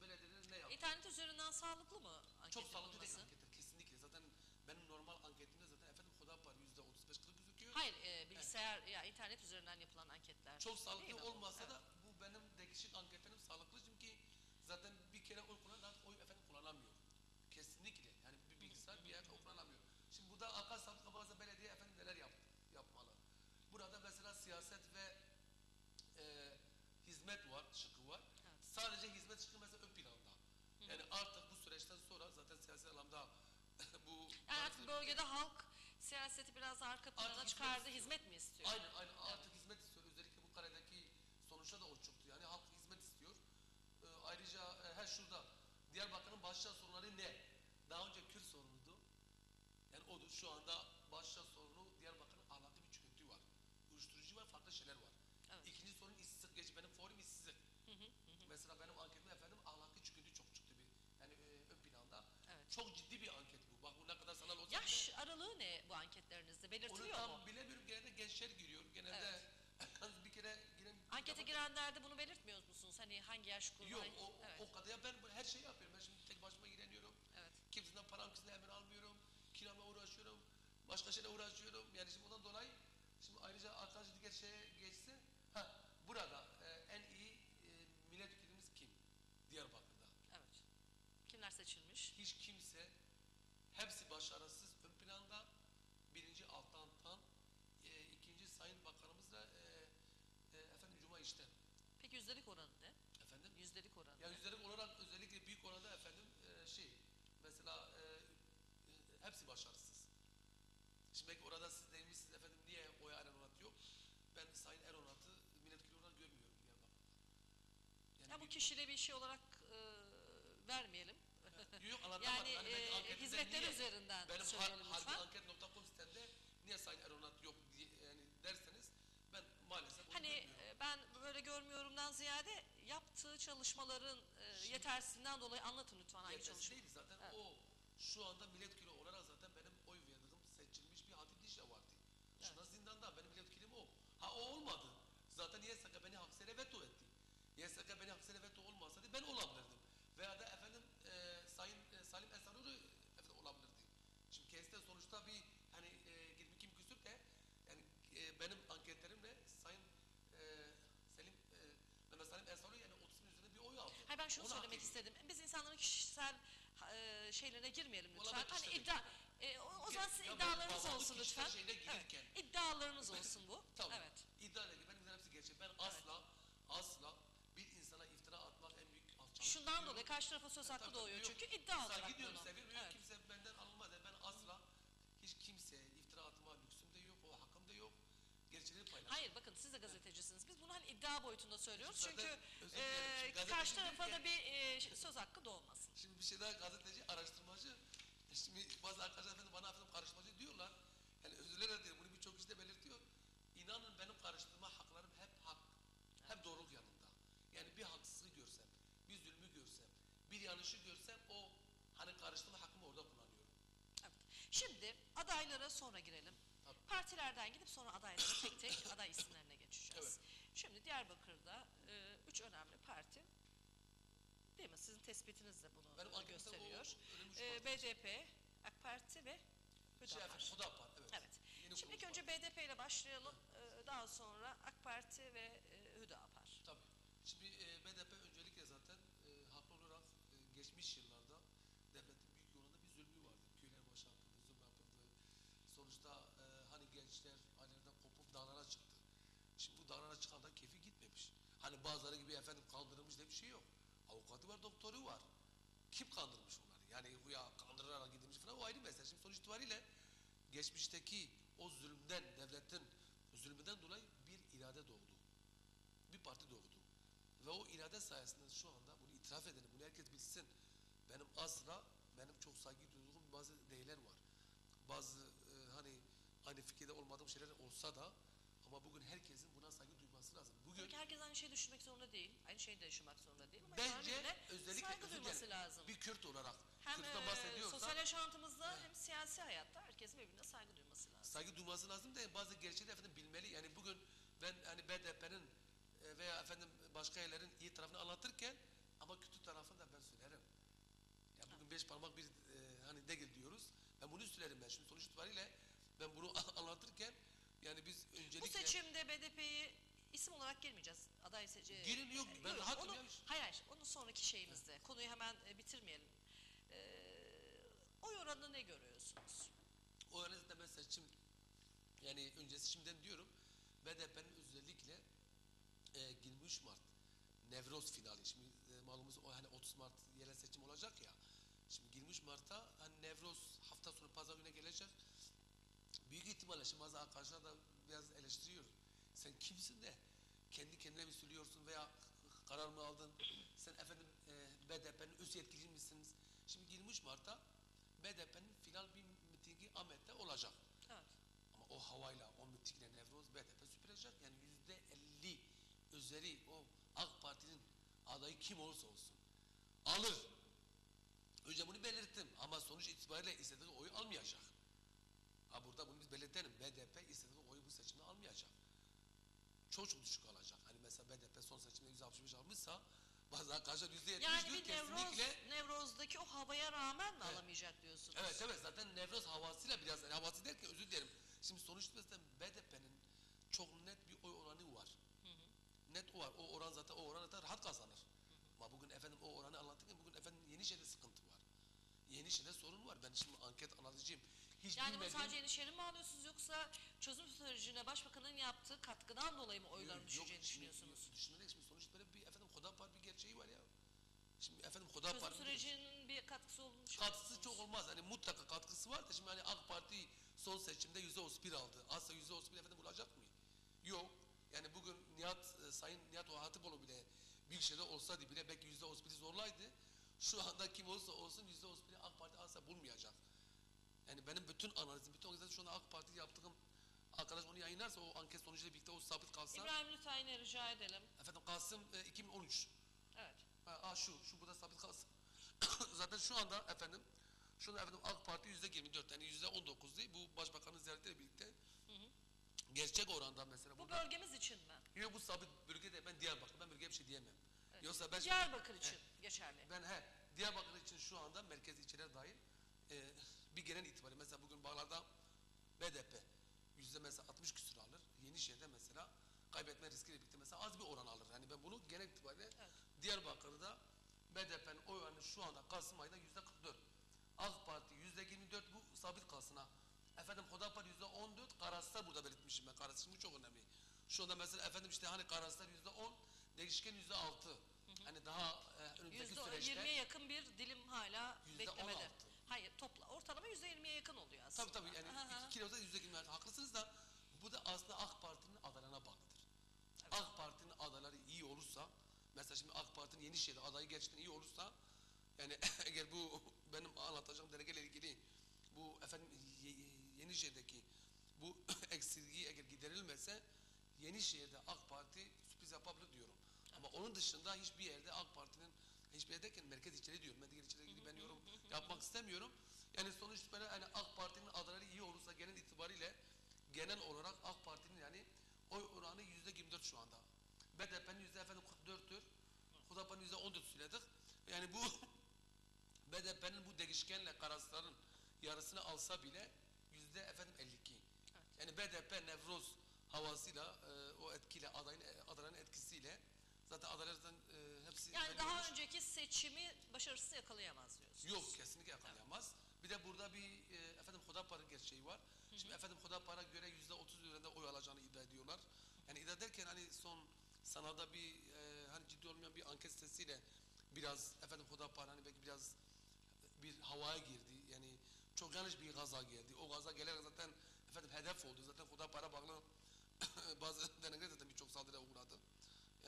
belediyeler ne yaptı? İnternet üzerinden sağlıklı mı anket Çok sağlıklı değil yapılması? anketler kesinlikle. Zaten benim normal anketimde zaten efendim Hudapar yüzde 35 40 gözüküyor. Hayır, e, bilgisayar ya internet üzerinden yapılan anketler. Çok Değil sağlıklı mi? olmasa Evet. da bu benim dekişik anketlerim sağlıklı çünkü zaten bir kere oy kullanan artık oy efendim kullanamıyor. Kesinlikle. Yani bir bilgisayar bir yerde oy kullanamıyor. Şimdi burada Akas Sabıka Bazı Belediye efendim neler yap, yapmalı? Burada mesela siyaset ve e, hizmet var, şıkkı var. Evet. Sadece hizmet şıkkı mesela ön planda. Yani artık bu süreçten sonra zaten siyasi alanda bu Yani artık bölgede halk siyaseti biraz arka plana çıkardı. Hizmet mi istiyor? Aynen aynen artık hizmet istiyor. Özellikle bu karedeki sonuçta da o çıktı. Yani halk hizmet istiyor. Ee, ayrıca e, her şurada Diyarbakır'ın başlıca sorunları ne? Daha önce Kürt sorunuydu. Yani odur. Şu anda başlıca sorunu Diyarbakır'ın ahlaklı bir çöküntü var. Uyuşturucu var, farklı şeyler var. Evet. İkinci sorun işsizlik. Geç benim forum işsizlik. Mesela benim anketimde efendim ahlaklı çöküntü çok çıktı bir. Yani e, ön planda. Evet. Çok ciddi bir anket bu. Bak bu ne kadar sanal olsa bile- Yaş aralığı ne bu anketlerinizde? onu Belirtiliyor tam mu? bilemiyorum. Genelde gençler giriyor. Genelde bir kere giren... Ankete girenlerde bunu belirtmiyor musunuz? Hani hangi yaş grubu? Yok hangi- o, evet. o kadar. Ya ben bu- her şeyi yapıyorum. Ben şimdi tek başıma gireniyorum. evet. Kimseden param kimseden emir almıyorum. Kiramla uğraşıyorum. Başka şeyle uğraşıyorum. Yani şimdi ondan dolayı şimdi ayrıca arkadaş diğer şeye geçsin. Ha, burada e, en iyi e, milletvekilimiz kim? Diyarbakır'da. Evet. Kimler seçilmiş? Hiç kimse hepsi başarısız ön planda. Birinci Altan Tan, e, ikinci Sayın Bakanımız da e, e, efendim Cuma İşten. Peki yüzdelik oranı ne? Efendim? Yüzdelik oranı Ya ne? yüzdelik olarak özellikle büyük oranda efendim e, şey mesela e, e, hepsi başarısız. Şimdi belki orada siz demişsiniz efendim niye oya Eronat yok? Ben Sayın Eronat'ı milletvekili olarak görmüyorum. Yani Ya bu bir- kişiyle bir şey olarak e, vermeyelim. Yok anlatamadım. Yani Hani e, hizmetler niye- üzerinden Benim har, söyleyelim lütfen. harbianket.com sitemde niye Sayın Eronat yok diye yani derseniz ben maalesef Hani görmüyorum. e, ben böyle görmüyorumdan ziyade yaptığı çalışmaların e, Şimdi- yetersizliğinden dolayı anlatın lütfen hangi çalışma. değil zaten Evet. o şu anda milletvekili olarak zaten benim oy verdiğim seçilmiş bir Hatip Dicle vardı. Şu an zindanda benim milletvekilim o. Ha o olmadı. Zaten YSK beni haksıyla veto etti. YSK beni haksıyla veto olmasaydı ben olabilirdim. Veya da efendim e, Sayın e, Salim Esaruri efendim olabilirdi. Şimdi sonuçta bir hani e, 22 küsür de yani e, benim anketlerimle Sayın e, Selim e, Mehmet Salim Esaruri yani 30'un üzerinde bir oy aldı. Hayır ben şunu Onu söylemek istedim. Biz insanların kişisel e, şeylerine girmeyelim lütfen. Olabilir Hani iddia e, o, o zaman sizin ya ben iddialarınız olsun kişisel lütfen. şeyine Evet. girirken- İddialarınız olsun bu. Tamam. Evet. İddia ile ben bunların hepsi gerçek. Ben asla asla bir insana iftira atmak en büyük alçaklık. Şundan diyorum. dolayı karşı tarafa söz hakkı Tabii, doğuyor çünkü iddia olarak Saygı seviyorum. Yok, Evet. Kimse benden alınmaz. Hayır bakın siz de gazetecisiniz. Biz bunu hani iddia boyutunda söylüyoruz. Zaten Çünkü özür dilerim. e, Şimdi gazeteci karşı tarafa da bir e, söz hakkı doğmasın. Şimdi bir şey daha gazeteci, araştırmacı. E Şimdi bazı arkadaşlar efendim bana efendim karıştırmacı diyorlar. Yani özür dilerim bunu birçok kişi de belirtiyor. İnanın benim karıştırma haklarım hep hak. Hep doğruluk yanında. Yani bir haksızlığı görsem, bir zulmü görsem, bir yanlışı görsem o hani karıştırma hakkımı orada kullanıyorum. Evet. Şimdi adaylara sonra girelim. Partilerden gidip sonra adaylara tek tek aday isimlerine geçeceğiz. Şimdi Diyarbakır'da e, üç önemli parti değil mi? Sizin tespitiniz de bunu Benim gösteriyor. o E. BDP, AK Parti ve Şey Hüdapar. efendim, Hüdapar, evet. Evet. Yeni Şimdi ilk önce. BDP ile başlayalım. E, daha sonra AK Parti ve e, Hüdapar. Tabii. Şimdi e, BDP öncelikle zaten e, haklı olarak e, geçmiş yıllarda devletin büyük yolunda bir zulmü vardı. Köyler başı yapıldı, zulüm yapıldı. Sonuçta e, hani gençler ailelerden kopup dağlara çıktı. Dağlara çıkanda keyfi gitmemiş. Hani bazıları gibi efendim kandırılmış diye bir şey yok. Avukatı var, doktoru var. Kim kandırmış onları? Yani ya kandırarak gidilmiş falan o ayrı mesele. Şimdi sonuç itibariyle geçmişteki o zulümden, devletin zulmünden dolayı bir irade doğdu bir parti doğdu. Ve o irade sayesinde şu anda bunu itiraf edelim, bunu herkes bilsin. Benim asla, benim çok saygı duyduğum bazı değerler var. Bazı e, hani aynı fikirde olmadığım şeyler olsa da ama bugün herkesin buna saygı duyması lazım. Bugün Çünkü herkes aynı şeyi düşünmek zorunda değil. Aynı şeyi de yaşamak zorunda değil. Ama bence özellikle saygı duyması dilerim, lazım. bir Kürt olarak Hem e, sosyal yaşantımızda hem siyasi hayatta herkesin birbirine saygı duyması lazım. saygı duyması lazım da bazı gerçekleri efendim bilmeli. Yani bugün ben hani BDP'nin e, veya efendim başka yerlerin iyi tarafını anlatırken ama kötü tarafını da ben söylerim. Ya bugün beş parmak bir e, hani değil diyoruz. Ben bunu söylerim ben. Şimdi sonuç itibariyle ben bunu anlatırken yani biz Bu öncelikle seçimde BDP'yi isim olarak girmeyeceğiz. Aday seçi. Girin yok, ben Yok, rahatım onu, ya. Hayır hayır. Onun sonraki şeyimizde. Konuyu hemen e, bitirmeyelim. Ee, oy oranını ne görüyorsunuz? o yüzden ben seçim yani öncesi şimdiden diyorum BDP'nin özellikle e, 23 Mart Nevroz finali. Şimdi e, malumuz o hani 30 Mart yerel seçim olacak ya. Şimdi 23 Mart'ta hani Nevroz hafta sonu pazar gününe gelecek. Büyük ihtimalle şimdi bazı arkadaşlar da biraz eleştiriyor. Sen kimsin de kendi kendine mi söylüyorsun veya karar mı aldın? Sen efendim e, BDP'nin öz yetkili misiniz? Şimdi 23 Mart'ta BDP'nin final bir mitingi Ahmet'te olacak. Evet. Ama o havayla, o mitikle Nevroz BDP süpürecek. Yani yüzde elli üzeri o AK Parti'nin adayı kim olursa olsun alır. Önce bunu belirttim ama sonuç itibariyle istediği oyu almayacak. Ha burada bunu biz belirtelim. BDP istediği oyu bu seçimde almayacak. Çok çok düşük alacak. Hani mesela BDP son seçimde 165 almışsa bazı arkadaşlar yüzde yetmiş Yani bir Nevroz, kesinlikle Nevroz'daki o havaya rağmen Evet. alamayacak diyorsunuz? Evet evet zaten Nevroz havasıyla biraz yani havası derken özür dilerim. Şimdi sonuçta zaten BDP'nin çok net bir oy oranı var. Net o var. O oran zaten o oran zaten rahat kazanır. Ama bugün efendim o oranı anlatırken bugün efendim yeni şeyde sıkıntı var. Yeni şeyde sorun var. Ben şimdi anket analizciyim. Hiç Yani bilmediğim- sadece Yenişehir'e mi alıyorsunuz yoksa çözüm sürecine başbakanın yaptığı katkıdan dolayı mı oyların düşeceğini düşünüyorsunuz? yok, Düşünerek şimdi sonuçta böyle bir efendim Hodapar bir gerçeği var ya. Şimdi efendim Çözüm Hodapar sürecinin bir katkısı olduğunu katkısı çok olmaz. Hani mutlaka katkısı var da şimdi hani AK Parti son seçimde yüzde 31 aldı. Asla yüzde 31 efendim bulacak mı? Yok. Yani bugün Nihat, e, Sayın Nihat Hatipoğlu bile Büyükşehir'de olsaydı bile belki yüzde 31 zorlaydı. Şu anda kim olursa olsun yüzde 31 AK Parti asla bulmayacak. Yani benim bütün analizim, bütün analizim şu anda AK Parti yaptığım arkadaş onu yayınlarsa o anket sonucuyla birlikte o sabit kalsa. İbrahim Lütay'ını rica edelim. Efendim Kasım e, 2013. Evet. Ha, şu, şu burada sabit kalsın. Zaten şu anda efendim, şu anda efendim AK Parti yüzde 24 yani yüzde 19 değil. Bu başbakanın ziyaretiyle birlikte gerçek oranda mesela Bu burada. bölgemiz için mi? Yok bu sabit bölgede ben Diyarbakır, ben bölgeye bir şey diyemem. Yoksa ben Diyarbakır için geçerli. ben he Diyarbakır için şu anda merkez ilçeler dahil e, bir genel itibariyle mesela bugün Bağlar'da BDP yüzde mesela 60 küsur alır. Yenişehir'de mesela kaybetme riskiyle birlikte mesela az bir oran alır. Yani ben bunu genel itibariyle Evet. Diyarbakır'da BDP'nin oy oranı şu anda Kasım ayında yüzde 44. AK Parti yüzde 24 bu sabit kalsın ha. Efendim Hodapar yüzde 14, Karaslar burada belirtmişim ben. Karaslar şimdi çok önemli. Şu anda mesela efendim işte hani Karaslar yüzde 10, değişken yüzde 6. Hani daha e, önümüzdeki Yüzde süreçte. 20'ye yakın bir dilim hala Yüzde beklemede. 16. Hayır topla ortalama yüzde 20'ye yakın oluyor aslında. Tabii tabii yani iki kiloda yüzde yirmi haklısınız da bu da aslında AK Parti'nin adaylarına bağlıdır. AK Parti'nin adayları iyi olursa mesela şimdi AK Parti'nin Yenişehir'de adayı gerçekten iyi olursa yani eğer bu benim anlatacağım delegeyle ilgili bu efendim Ye- Ye- Yenişehir'deki bu eksikliği eğer giderilmezse Yenişehir'de AK Parti sürpriz yapabilir diyorum. Ama onun dışında hiçbir yerde AK Parti'nin hiçbir yerdeyken merkez içeri diyorum. Ben diğer içeri ilgili ben yorum yapmak istemiyorum. Yani sonuç böyle hani AK Parti'nin adayları iyi olursa genel itibariyle genel olarak AK Parti'nin yani oy oranı yüzde 24 şu anda. BDP'nin yüzde efendim 44'tür. Hudapar'ın yüzde 14 söyledik. Yani bu BDP'nin bu değişkenle Karaslar'ın yarısını alsa bile yüzde efendim 52. Yani BDP Nevroz havasıyla e, o etkiyle adayın adayın etkisiyle zaten adaylardan e, hepsi Yani belli daha olmuş. önceki seçimi başarısız yakalayamaz diyorsunuz. Yok kesinlikle yakalayamaz. Bir de burada bir e, efendim Hudapar'ın gerçeği var. Şimdi efendim Hudapar'a göre yüzde otuz üzerinde oy alacağını iddia ediyorlar. Yani iddia ederken hani son sanalda bir e, hani ciddi olmayan bir anket sitesiyle biraz efendim Hudapar hani belki biraz bir havaya girdi. Yani çok yanlış bir gaza geldi. O gaza gelerek zaten efendim hedef oldu. Zaten Hudapar'a bağlı bazı denekler zaten birçok saldırıya uğradı.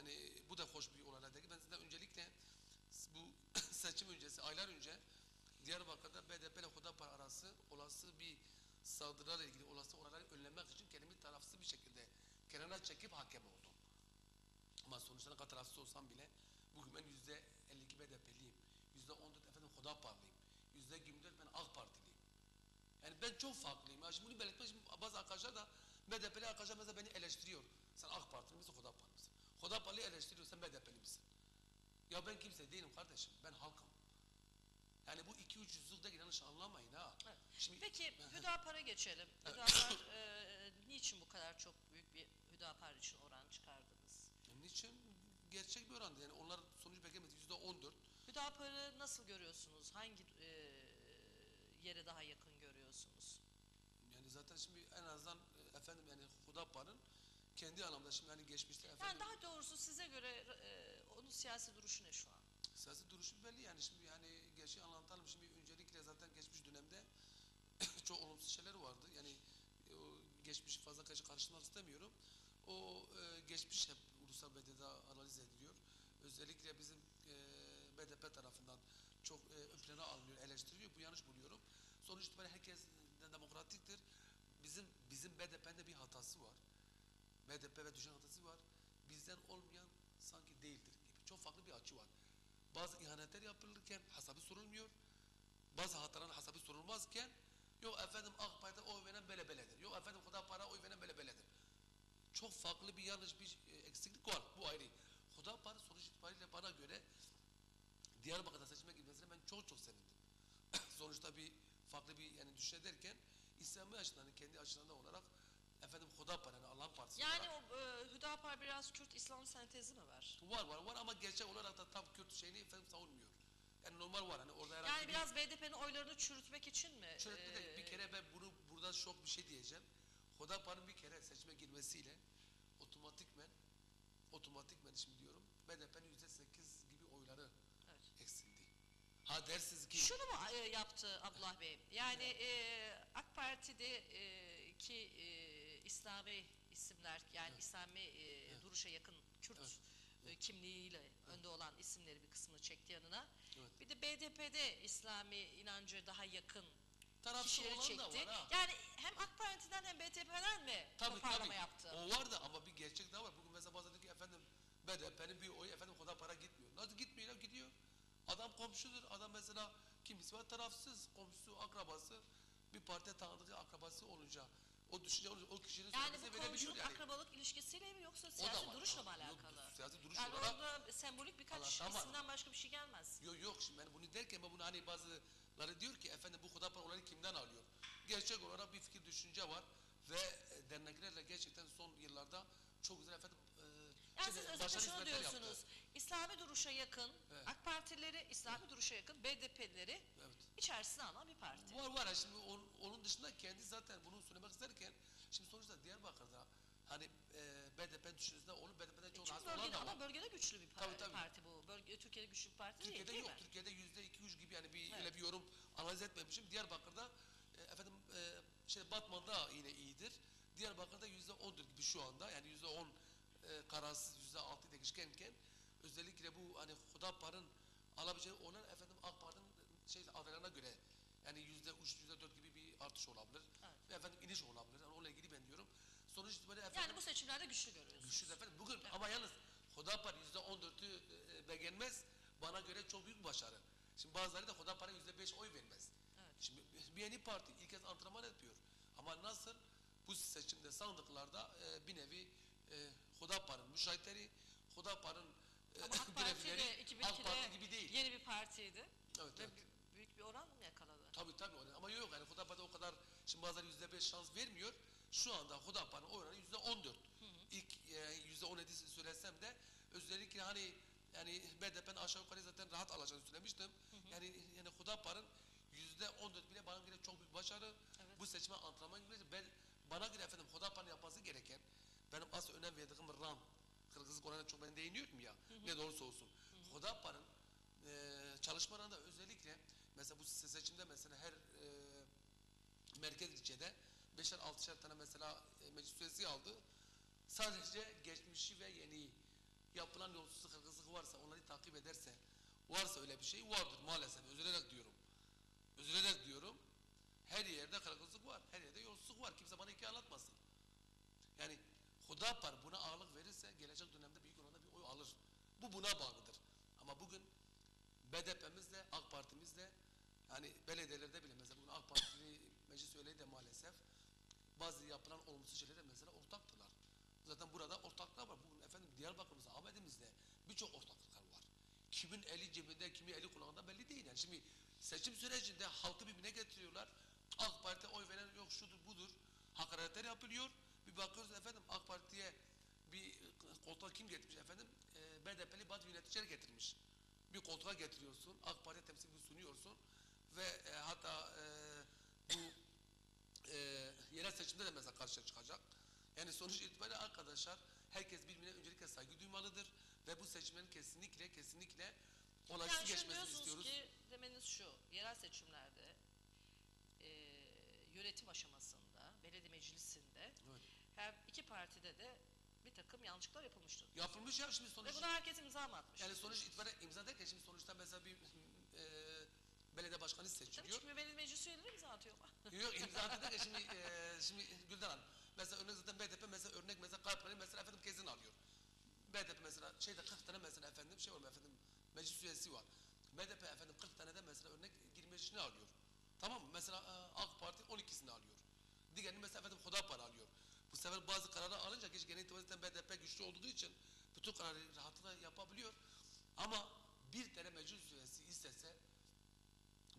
Yani bu da hoş bir olay değil. Ben size öncelikle bu seçim öncesi, aylar önce Diyarbakır'da BDP ile Hudapar arası olası bir saldırılarla ilgili olası olayları önlemek için kendimi tarafsız bir şekilde kenara çekip hakem oldum. Ama sonuçta ne kadar tarafsız olsam bile bugün ben yüzde 52 BDP'liyim. Yüzde 14 efendim Hudapar'lıyım. Yüzde 24 ben AK Partiliyim. Yani ben çok farklıyım. Ya şimdi bunu belirtmek için bazı arkadaşlar da BDP'li arkadaşlar mesela beni eleştiriyor. Sen AK Partili misin, Hudaparlı mısın? Hudaparlı'yı eleştiriyor, sen BDP'li misin? Ya ben kimse değilim kardeşim, ben halkım. Yani bu iki uç yüzlükte yanlış anlamayın ha. Evet. Şimdi, Peki. Hüdapar'a geçelim. Evet. Hüdapar e, niçin bu kadar çok büyük bir Hüdapar için oran çıkardınız? Onun için gerçek bir orandı. Yani onlar sonuç beklemedi. Yüzde on dört. Hüdapar'ı nasıl görüyorsunuz? Hangi e, yere daha yakın görüyorsunuz? Yani zaten şimdi en azından e, efendim yani Hudapar'ın kendi anlamda şimdi hani geçmişte efendim Yani daha doğrusu size göre e, onun siyasi duruşu ne şu an? siyasi duruşu belli yani şimdi yani gerçeği anlatalım. Şimdi öncelikle zaten geçmiş dönemde çok olumsuz şeyler vardı. Yani e, o geçmişi fazla karıştırmak istemiyorum. O e, geçmiş hep ulusal medyada analiz ediliyor. Özellikle bizim e, BDP tarafından çok e, ön plana alınıyor eleştiriliyor. Bu yanlış buluyorum. Sonuç itibariyle herkes de demokratiktir. Bizim bizim BDP'nin bir hatası var BDP ve düşünce hatası var bizden olmayan sanki değildir gibi çok farklı bir açı var bazı ihanetler yapılırken hesabı sorulmuyor. Bazı hataların hesabı sorulmazken yok efendim AK Parti'de oy veren böyle böyledir. Yok efendim Hudapar'a oy veren böyle böyledir. Çok farklı bir yanlış bir e, eksiklik var. Bu ayrı. Hudapar sonuç itibariyle bana göre Diyarbakır'da seçime girmesine ben çok çok sevindim. Sonuçta bir farklı bir yani düşünce derken İslami açıdan kendi açıdan olarak efendim Hudapar yani Allah'ın partisi Yani olarak o e, Hüdapar biraz Kürt İslam sentezi mi var? var var var ama gerçek olarak da tam Kürt şeyini efendim savunmuyor. Yani normal var hani orada herhangi Yani bir biraz BDP'nin oylarını çürütmek için mi? Şöyle de e, bir kere ben bunu burada şok bir şey diyeceğim. Hudapar'ın bir kere seçime girmesiyle otomatikmen otomatikmen şimdi diyorum BDP'nin yüzde sekiz gibi oyları Evet. eksildi. Ha dersiniz ki Şunu mu e, yaptı Abdullah Bey? Yani e, AK Parti'de e, ki e, İslami isimler yani Evet. İslami e, duruşa yakın Kürt Evet. e, kimliğiyle önde olan isimleri bir kısmını çekti yanına. Evet. Bir de BDP'de İslami inancı daha yakın tarafsız kişileri olan da çekti. var ha. Yani hem AK Parti'den hem BDP'den mi Tabii toparlama tabii. yaptı? O vardı ama bir gerçek daha var. Bugün mesela bazı diyor ki efendim BDP'nin bir oyu efendim Hudapar'a gitmiyor. Nasıl gitmiyor gidiyor. Adam komşudur. Adam mesela kimisi var tarafsız. Komşusu, akrabası bir partiye tanıdığı akrabası olunca o düşünce olunca o kişinin Yani bu verebiliyor komşuluk yani. akrabalık ilişkisiyle mi yoksa siyasi var. duruşla mı Yok, alakalı? siyasi duruş yani olarak- orada sembolik birkaç Allah, isimden başka bir şey gelmez. Yok yok şimdi ben bunu derken ben bunu hani bazıları diyor ki efendim bu Hudapar olayı kimden alıyor? Gerçek olarak bir fikir düşünce var ve e, derneklerle gerçekten son yıllarda çok güzel efendim e, Yani şeyde siz başarılı şunu diyorsunuz. yaptı. İslami duruşa yakın, Evet. AK Partileri İslami duruşa yakın, BDP'lileri Evet. İçerisine alan bir parti. Var var. Şimdi onun, onun dışında kendi zaten bunu söylemek isterken şimdi sonuçta Diyarbakır'da hani e, BDP düşüncesinde onu BDP'den çok Çünkü rahatsız olan da var. ama bölgede güçlü bir par- Tabii, tabii. parti bu. Bölge, Türkiye'de güçlü bir parti Türkiye'de değil, değil yok. mi? Türkiye'de yüzde iki üç gibi yani bir Evet. öyle bir yorum analiz etmemişim. Diyarbakır'da e, efendim e, şey Batman'da yine iyidir. Diyarbakır'da yüzde ondur gibi şu anda yani yüzde on e, kararsız yüzde altı değişkenken özellikle bu hani Hudapar'ın alabileceği olan efendim AK Parti'nin şey adaylarına göre yani yüzde üç yüzde dört gibi bir artış olabilir. Evet. Ve efendim iniş olabilir. Yani onunla ilgili ben diyorum. Sonuç itibariyle efendim Yani bu seçimlerde güçlü görüyorsunuz. Güçlüz efendim. Bugün ama yalnız Hudapar yüzde on dörtü e, beğenmez. Bana göre çok büyük başarı. Şimdi bazıları da Hudapar'a yüzde beş oy vermez. Evet. Şimdi bir yeni parti ilk kez antrenman yapıyor. Ama nasıl bu seçimde sandıklarda e, bir nevi e, Hudapar'ın müşahitleri, Hudapar'ın e, Ama AK Parti de AK Parti 2002'de gibi değil. yeni bir partiydi. Evet, Ve evet. b- büyük bir oran mı yakaladı? Tabii tabii ama yok yani Hudapar'da o kadar şimdi bazıları yüzde beş şans vermiyor. Şu anda Hudapar'ın oranı yüzde on dört. İlk e, yüzde on yedi söylesem de özellikle hani yani BDP'nin aşağı yukarı zaten rahat alacağını söylemiştim. Yani yani Hudapar'ın yüzde on dört bile bana göre çok büyük başarı. Evet. Bu seçime antrenman gibi ben bana göre efendim Hudapar'ın yapması gereken benim asıl önem verdiğim RAM Kırgızlık oranına çok ben değiniyorum ya ne de olursa olsun. Hudapar'ın e, çalışmalarında özellikle mesela bu seçimde mesela her e, merkez ilçede beşer altışar tane mesela e, meclis üyesi aldı. Sadece geçmişi ve yeni yapılan yolsuzluk hırsızlık varsa onları takip ederse varsa öyle bir şey vardır maalesef üzülerek diyorum. Üzülerek diyorum. Her yerde kırgızlık var. Her yerde yolsuzluk var. Kimse bana hikaye anlatmasın. Yani Hudapar buna ağırlık verirse gelecek dönemde büyük oranda bir oy alır. Bu buna bağlıdır. Ama bugün BDP'mizle, AK Parti'mizle yani belediyelerde bile mesela bugün AK Partili meclis üyeleri de maalesef bazı yapılan olumsuz şeylere mesela ortaktılar. Zaten burada ortaklar var. Bugün efendim Diyarbakır'ımızda, Ahmet'imizde birçok ortaklıklar var. Kimin eli cebinde, kimin eli kulağında belli değil. Yani şimdi seçim sürecinde halkı birbirine getiriyorlar. AK Parti oy veren yok şudur budur. Hakaretler yapılıyor. Bir bakıyoruz efendim AK Parti'ye bir koltuğa kim getirmiş efendim? E, BDP'li bazı yöneticiler getirmiş. Bir koltuğa getiriyorsun. AK Parti temsilini sunuyorsun. Ve e, hatta e, bu e, yerel seçimde de mesela karşıya çıkacak. Yani sonuç itibariyle arkadaşlar herkes birbirine öncelikle saygı duymalıdır ve bu seçimlerin kesinlikle kesinlikle olaysız Yani geçmesini istiyoruz. ki demeniz şu, yerel seçimlerde e, yönetim aşamasında, belediye meclisinde Evet. her iki partide de bir takım yanlışlıklar yapılmıştır. Yapılmış ya şimdi sonuç Ve buna herkes imza mı atmış? yani sonuç itibariyle imza derken şimdi sonuçta mesela bir e, belediye başkanı Tabii seçiliyor. çünkü belediye meclis üyeleri imza atıyor. Yok imza derken şimdi e, şimdi Gülden Hanım mesela örnek zaten BDP mesela örnek mesela Kalpleri mesela efendim kesin alıyor. BDP mesela şeyde 40 tane mesela efendim şey var efendim meclis üyesi var. BDP efendim 40 tane de mesela örnek 25'ini alıyor. Tamam mı? Mesela e, AK Parti 12'sini alıyor. Diğerini mesela efendim Hudapar alıyor. Bu sefer bazı kararı alınca geç genel itibariyle BDP güçlü olduğu için bütün kararı rahatlıkla yapabiliyor. Ama bir tane meclis üyesi istese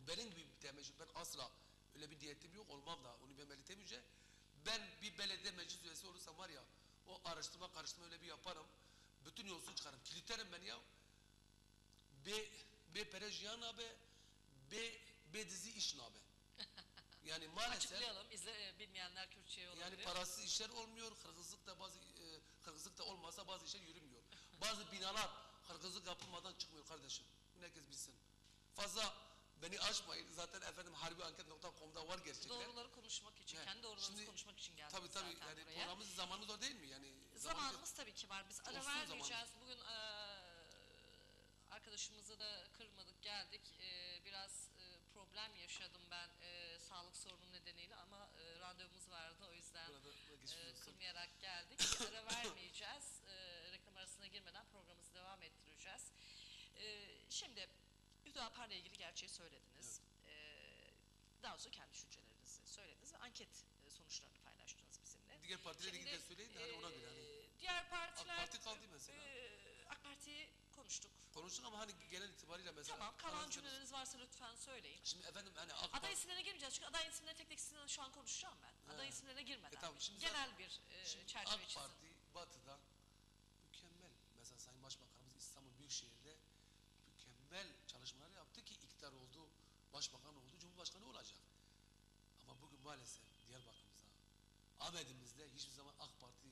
benim gibi bir temel ben asla öyle bir niyetim yok olmam da onu ben belirtemeyeceğim. Ben bir belediye meclis üyesi olursam var ya o araştırma karıştırma öyle bir yaparım. Bütün yolsuz çıkarım. Kilitlerim ben ya. B, B Perejiyan abi, B, B dizi iş abi. Yani maalesef Açıklayalım, izle, e, bilmeyenler Kürtçe'ye olabilir. yani parasız işler olmuyor. Kırgızlık da bazı e, Kırgızlık da olmasa bazı işler yürümüyor. Bazı binalar Kırgızlık yapılmadan çıkmıyor kardeşim. Bunu herkes bilsin. Fazla beni açmayın. Zaten efendim harbianket.com'da var gerçekten. Doğruları konuşmak için, Evet. kendi doğrularınızı Şimdi- konuşmak için geldik Tabii tabii zaten yani buraya. programımız zamanı da değil mi? Yani zamanı- Zamanımız tabii ki var. Biz ara vermeyeceğiz. Bugün eee, arkadaşımızı da kırmadık, geldik. Eee, biraz problem yaşadım ben eee, sağlık sorunum nedeniyle ama eee, randevumuz vardı o yüzden olsun. kırmayarak geldik. ara vermeyeceğiz. Eee, reklam arasına girmeden programımızı devam ettireceğiz. Eee, şimdi Hüdapar'la ilgili gerçeği söylediniz. Eee, daha doğrusu kendi düşüncelerinizi söylediniz ve anket eee, sonuçlarını paylaştınız bizimle. Diğer partilerle ilgili de söyleyin de hani ona göre hani. eee, Diğer partiler... AK Parti kaldı mesela. eee, AK Parti'yi konuştuk. Konuştuk ama hani genel itibariyle mesela. Tamam, kalan cümleleriniz varsa lütfen söyleyin. Şimdi efendim hani AK Aday isimlerine girmeyeceğiz çünkü aday isimlerine tek tek sizinle şu an konuşacağım ben. Aday He. isimlerine girmeden. E tamam, şimdi genel bir eee, Şimdi çerçeve AK çizin. Parti Batı'da mükemmel. Mesela Sayın Başbakanımız İstanbul Büyükşehir'de mükemmel çalışmalar yaptı ki iktidar oldu, başbakan oldu, cumhurbaşkanı olacak. Ama bugün maalesef Diyarbakır'ımıza, Ahmet'imizde hiçbir zaman AK Parti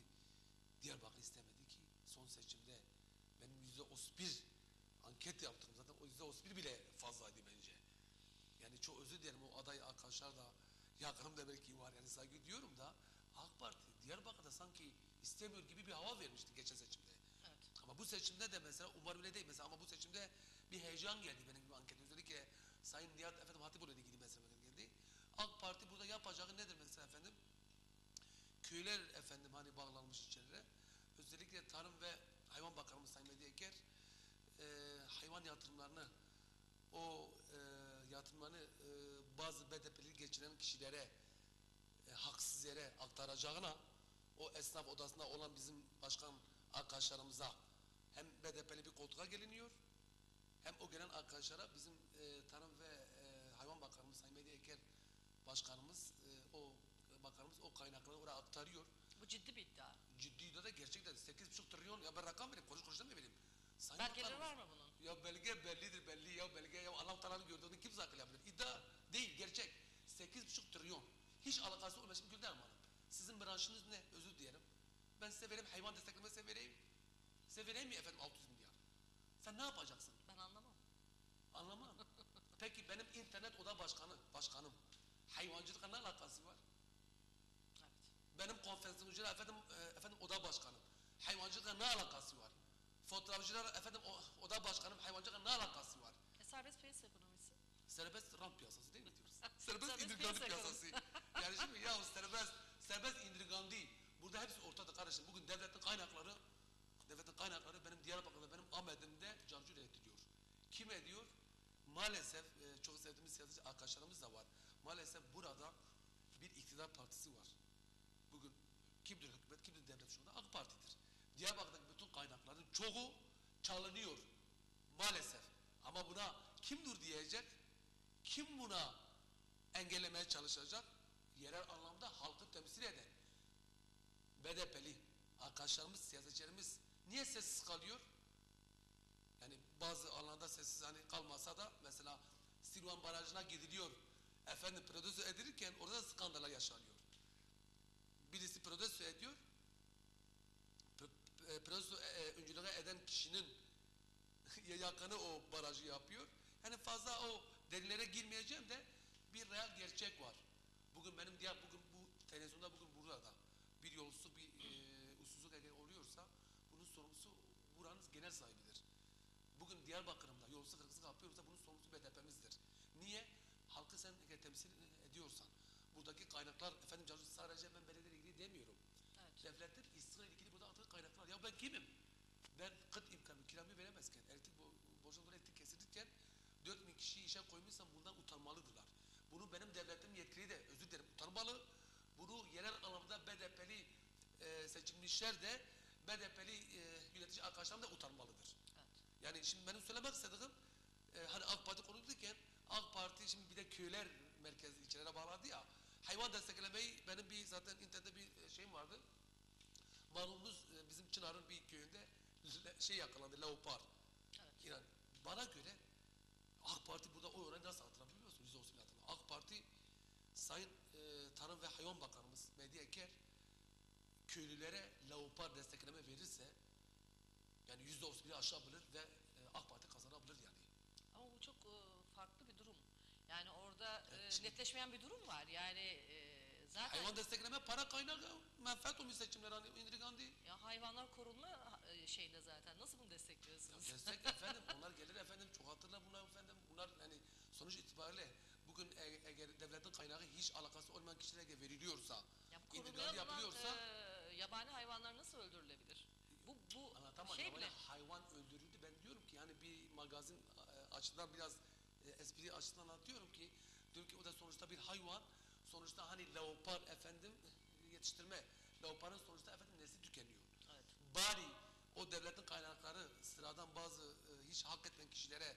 Diyarbakır istemedi ki son seçimde benim yüzde 31 anket yaptım zaten o yüzde 31 bile fazlaydı bence. Yani çok özür dilerim o aday arkadaşlar da yakınım da belki var yani saygı duyuyorum da AK Parti Diyarbakır'da sanki istemiyor gibi bir hava vermişti geçen seçimde. Evet. Ama bu seçimde de mesela umarım öyle değil mesela ama bu seçimde bir heyecan geldi benim gibi anket. Özellikle Sayın Nihat efendim Hatipoğlu ile ilgili mesela benim geldi. AK Parti burada yapacağı nedir mesela efendim? Köyler efendim hani bağlanmış içeride. Özellikle Tarım ve Hayvan Bakanımız Sayın Medya Eker e, hayvan yatırımlarını o e, yatırımlarını e, bazı BDP'li geçiren kişilere e, haksız yere aktaracağına o esnaf odasında olan bizim başkan arkadaşlarımıza hem BDP'li bir koltuğa geliniyor hem o gelen arkadaşlara bizim e, Tarım ve e, Hayvan Bakanımız Sayın Mehdi Eker Başkanımız e, o bakanımız o kaynakları oraya aktarıyor. Bu ciddi bir iddia. Ciddi de gerçekten 8,5 trilyon ya ben rakam vereyim konuş konuştan ne vereyim. Sayın Belgeleri var mı bunun? ya belge bellidir belli ya belge ya Allah Teala'nın gördüğünü kimse akıl yapmıyor. İddia değil gerçek. 8,5 trilyon. Hiç alakası olmayan şimdi Gülden Hanım. Sizin branşınız ne? Özür dilerim. Ben size vereyim hayvan destekleme size vereyim. Size vereyim mi efendim 600 milyar? Sen ne yapacaksın? Ben anlamam. Anlamam. Peki benim internet oda başkanı, başkanım hayvancılıkla ne alakası var? Benim konferansiyoncular efendim, e, efendim oda başkanım hayvancılıkla ne alakası var? Fotoğrafçılar efendim o- oda başkanım hayvancılıkla ne alakası var? E, serbest piyasa ekonomisi. Serbest rant piyasası değil mi diyoruz? serbest indirgandı piyasa piyasası. yani şimdi ya serbest, serbest indirgandı. Burada hepsi ortada kardeşim. Bugün devletin kaynakları, devletin kaynakları benim Diyarbakır'da, benim Ahmet'imde carcur ediliyor. Kim ediyor? Maalesef e, çok sevdiğimiz siyasi arkadaşlarımız da var. Maalesef burada bir iktidar partisi var. Kimdir hükümet, kimdir devlet şu anda? AK Parti'dir. Diyarbakır'daki bütün kaynakların çoğu çalınıyor. Maalesef. Ama buna kim dur diyecek? Kim buna engellemeye çalışacak? Yerel anlamda halkı temsil eden BDP'li arkadaşlarımız, siyasetçilerimiz niye sessiz kalıyor? Yani bazı alanda sessiz hani kalmasa da mesela Silvan Barajı'na gidiliyor. Efendim protesto edilirken orada da skandala yaşanıyor. Birisi protesto ediyor. E, Protesto e, e, öncülüğü eden kişinin yakını o barajı yapıyor. Yani fazla o derinlere girmeyeceğim de bir real gerçek var. Bugün benim diğer bugün bu televizyonda bugün burada da bir yolsuzluk bir e, usulsüzlük eğer oluyorsa bunun sorumlusu buranın genel sahibidir. Bugün Diyarbakır'ımda yolsuzluk hırsızlık yapıyorsa bunun sorumlusu BDP'mizdir. Niye? Halkı sen temsil ediyorsan buradaki kaynaklar efendim canım sadece ben belediyeyle ilgili demiyorum. Evet. Devletin istikrarla ilgili burada attığı kaynaklar. Ya ben kimim? Ben kıt imkanı kiramı veremezken, elektrik bo borcundan elektrik kesilirken 4000 kişiyi işe koymuşsam bundan utanmalıdırlar. Bunu benim devletim yetkili de özür dilerim utanmalı. Bunu yerel anlamda BDP'li e, seçilmişler de BDP'li e, yönetici arkadaşlarım da utanmalıdır. Evet. Yani şimdi benim söylemek istediğim e, hani AK Parti konuşurken AK Parti şimdi bir de köyler merkezi ilçelere bağladı ya. Hayvan desteklemeyi benim bir zaten internette bir e, şeyim vardı. Malumunuz e, bizim Çınar'ın bir köyünde şey yakalandı leopar. Evet. Yani bana göre AK Parti burada o oranı nasıl hatırlamıyor musunuz? Yüzde olsun. AK Parti Sayın e, Tarım ve Hayvan Bakanımız Mehdi Eker köylülere leopar destekleme verirse yani yüzde olsun bile aşabilir ve e, AK Parti kazanabilir yani. Ama bu çok e, farklı bir durum. Yani orada e, netleşmeyen bir durum var. Yani e, zaten Hayvan destekleme para kaynağı menfaat olmuş seçimler hani indirgandı. ya hayvanlar korunma e, zaten. Nasıl bunu destekliyorsunuz? Ya destek efendim onlar gelir efendim çok hatırla bunlar efendim bunlar yani sonuç itibariyle bugün e- eğer devletin kaynağı hiç alakası olmayan kişilere veriliyorsa alınan yapılıyorsa e, yabani hayvanlar nasıl öldürülebilir? Bu bu Anlatamam şey bile hayvan öldürüldü. Ben diyorum ki yani bir magazin e, açıdan biraz e, espri açıdan anlatıyorum ki diyorum ki o da sonuçta bir hayvan. Sonuçta hani leopar efendim yetiştirme. Leoparın sonuçta efendim nesli tükeniyor. evet. Bari o devletin kaynakları sıradan bazı e, hiç hak etmeyen kişilere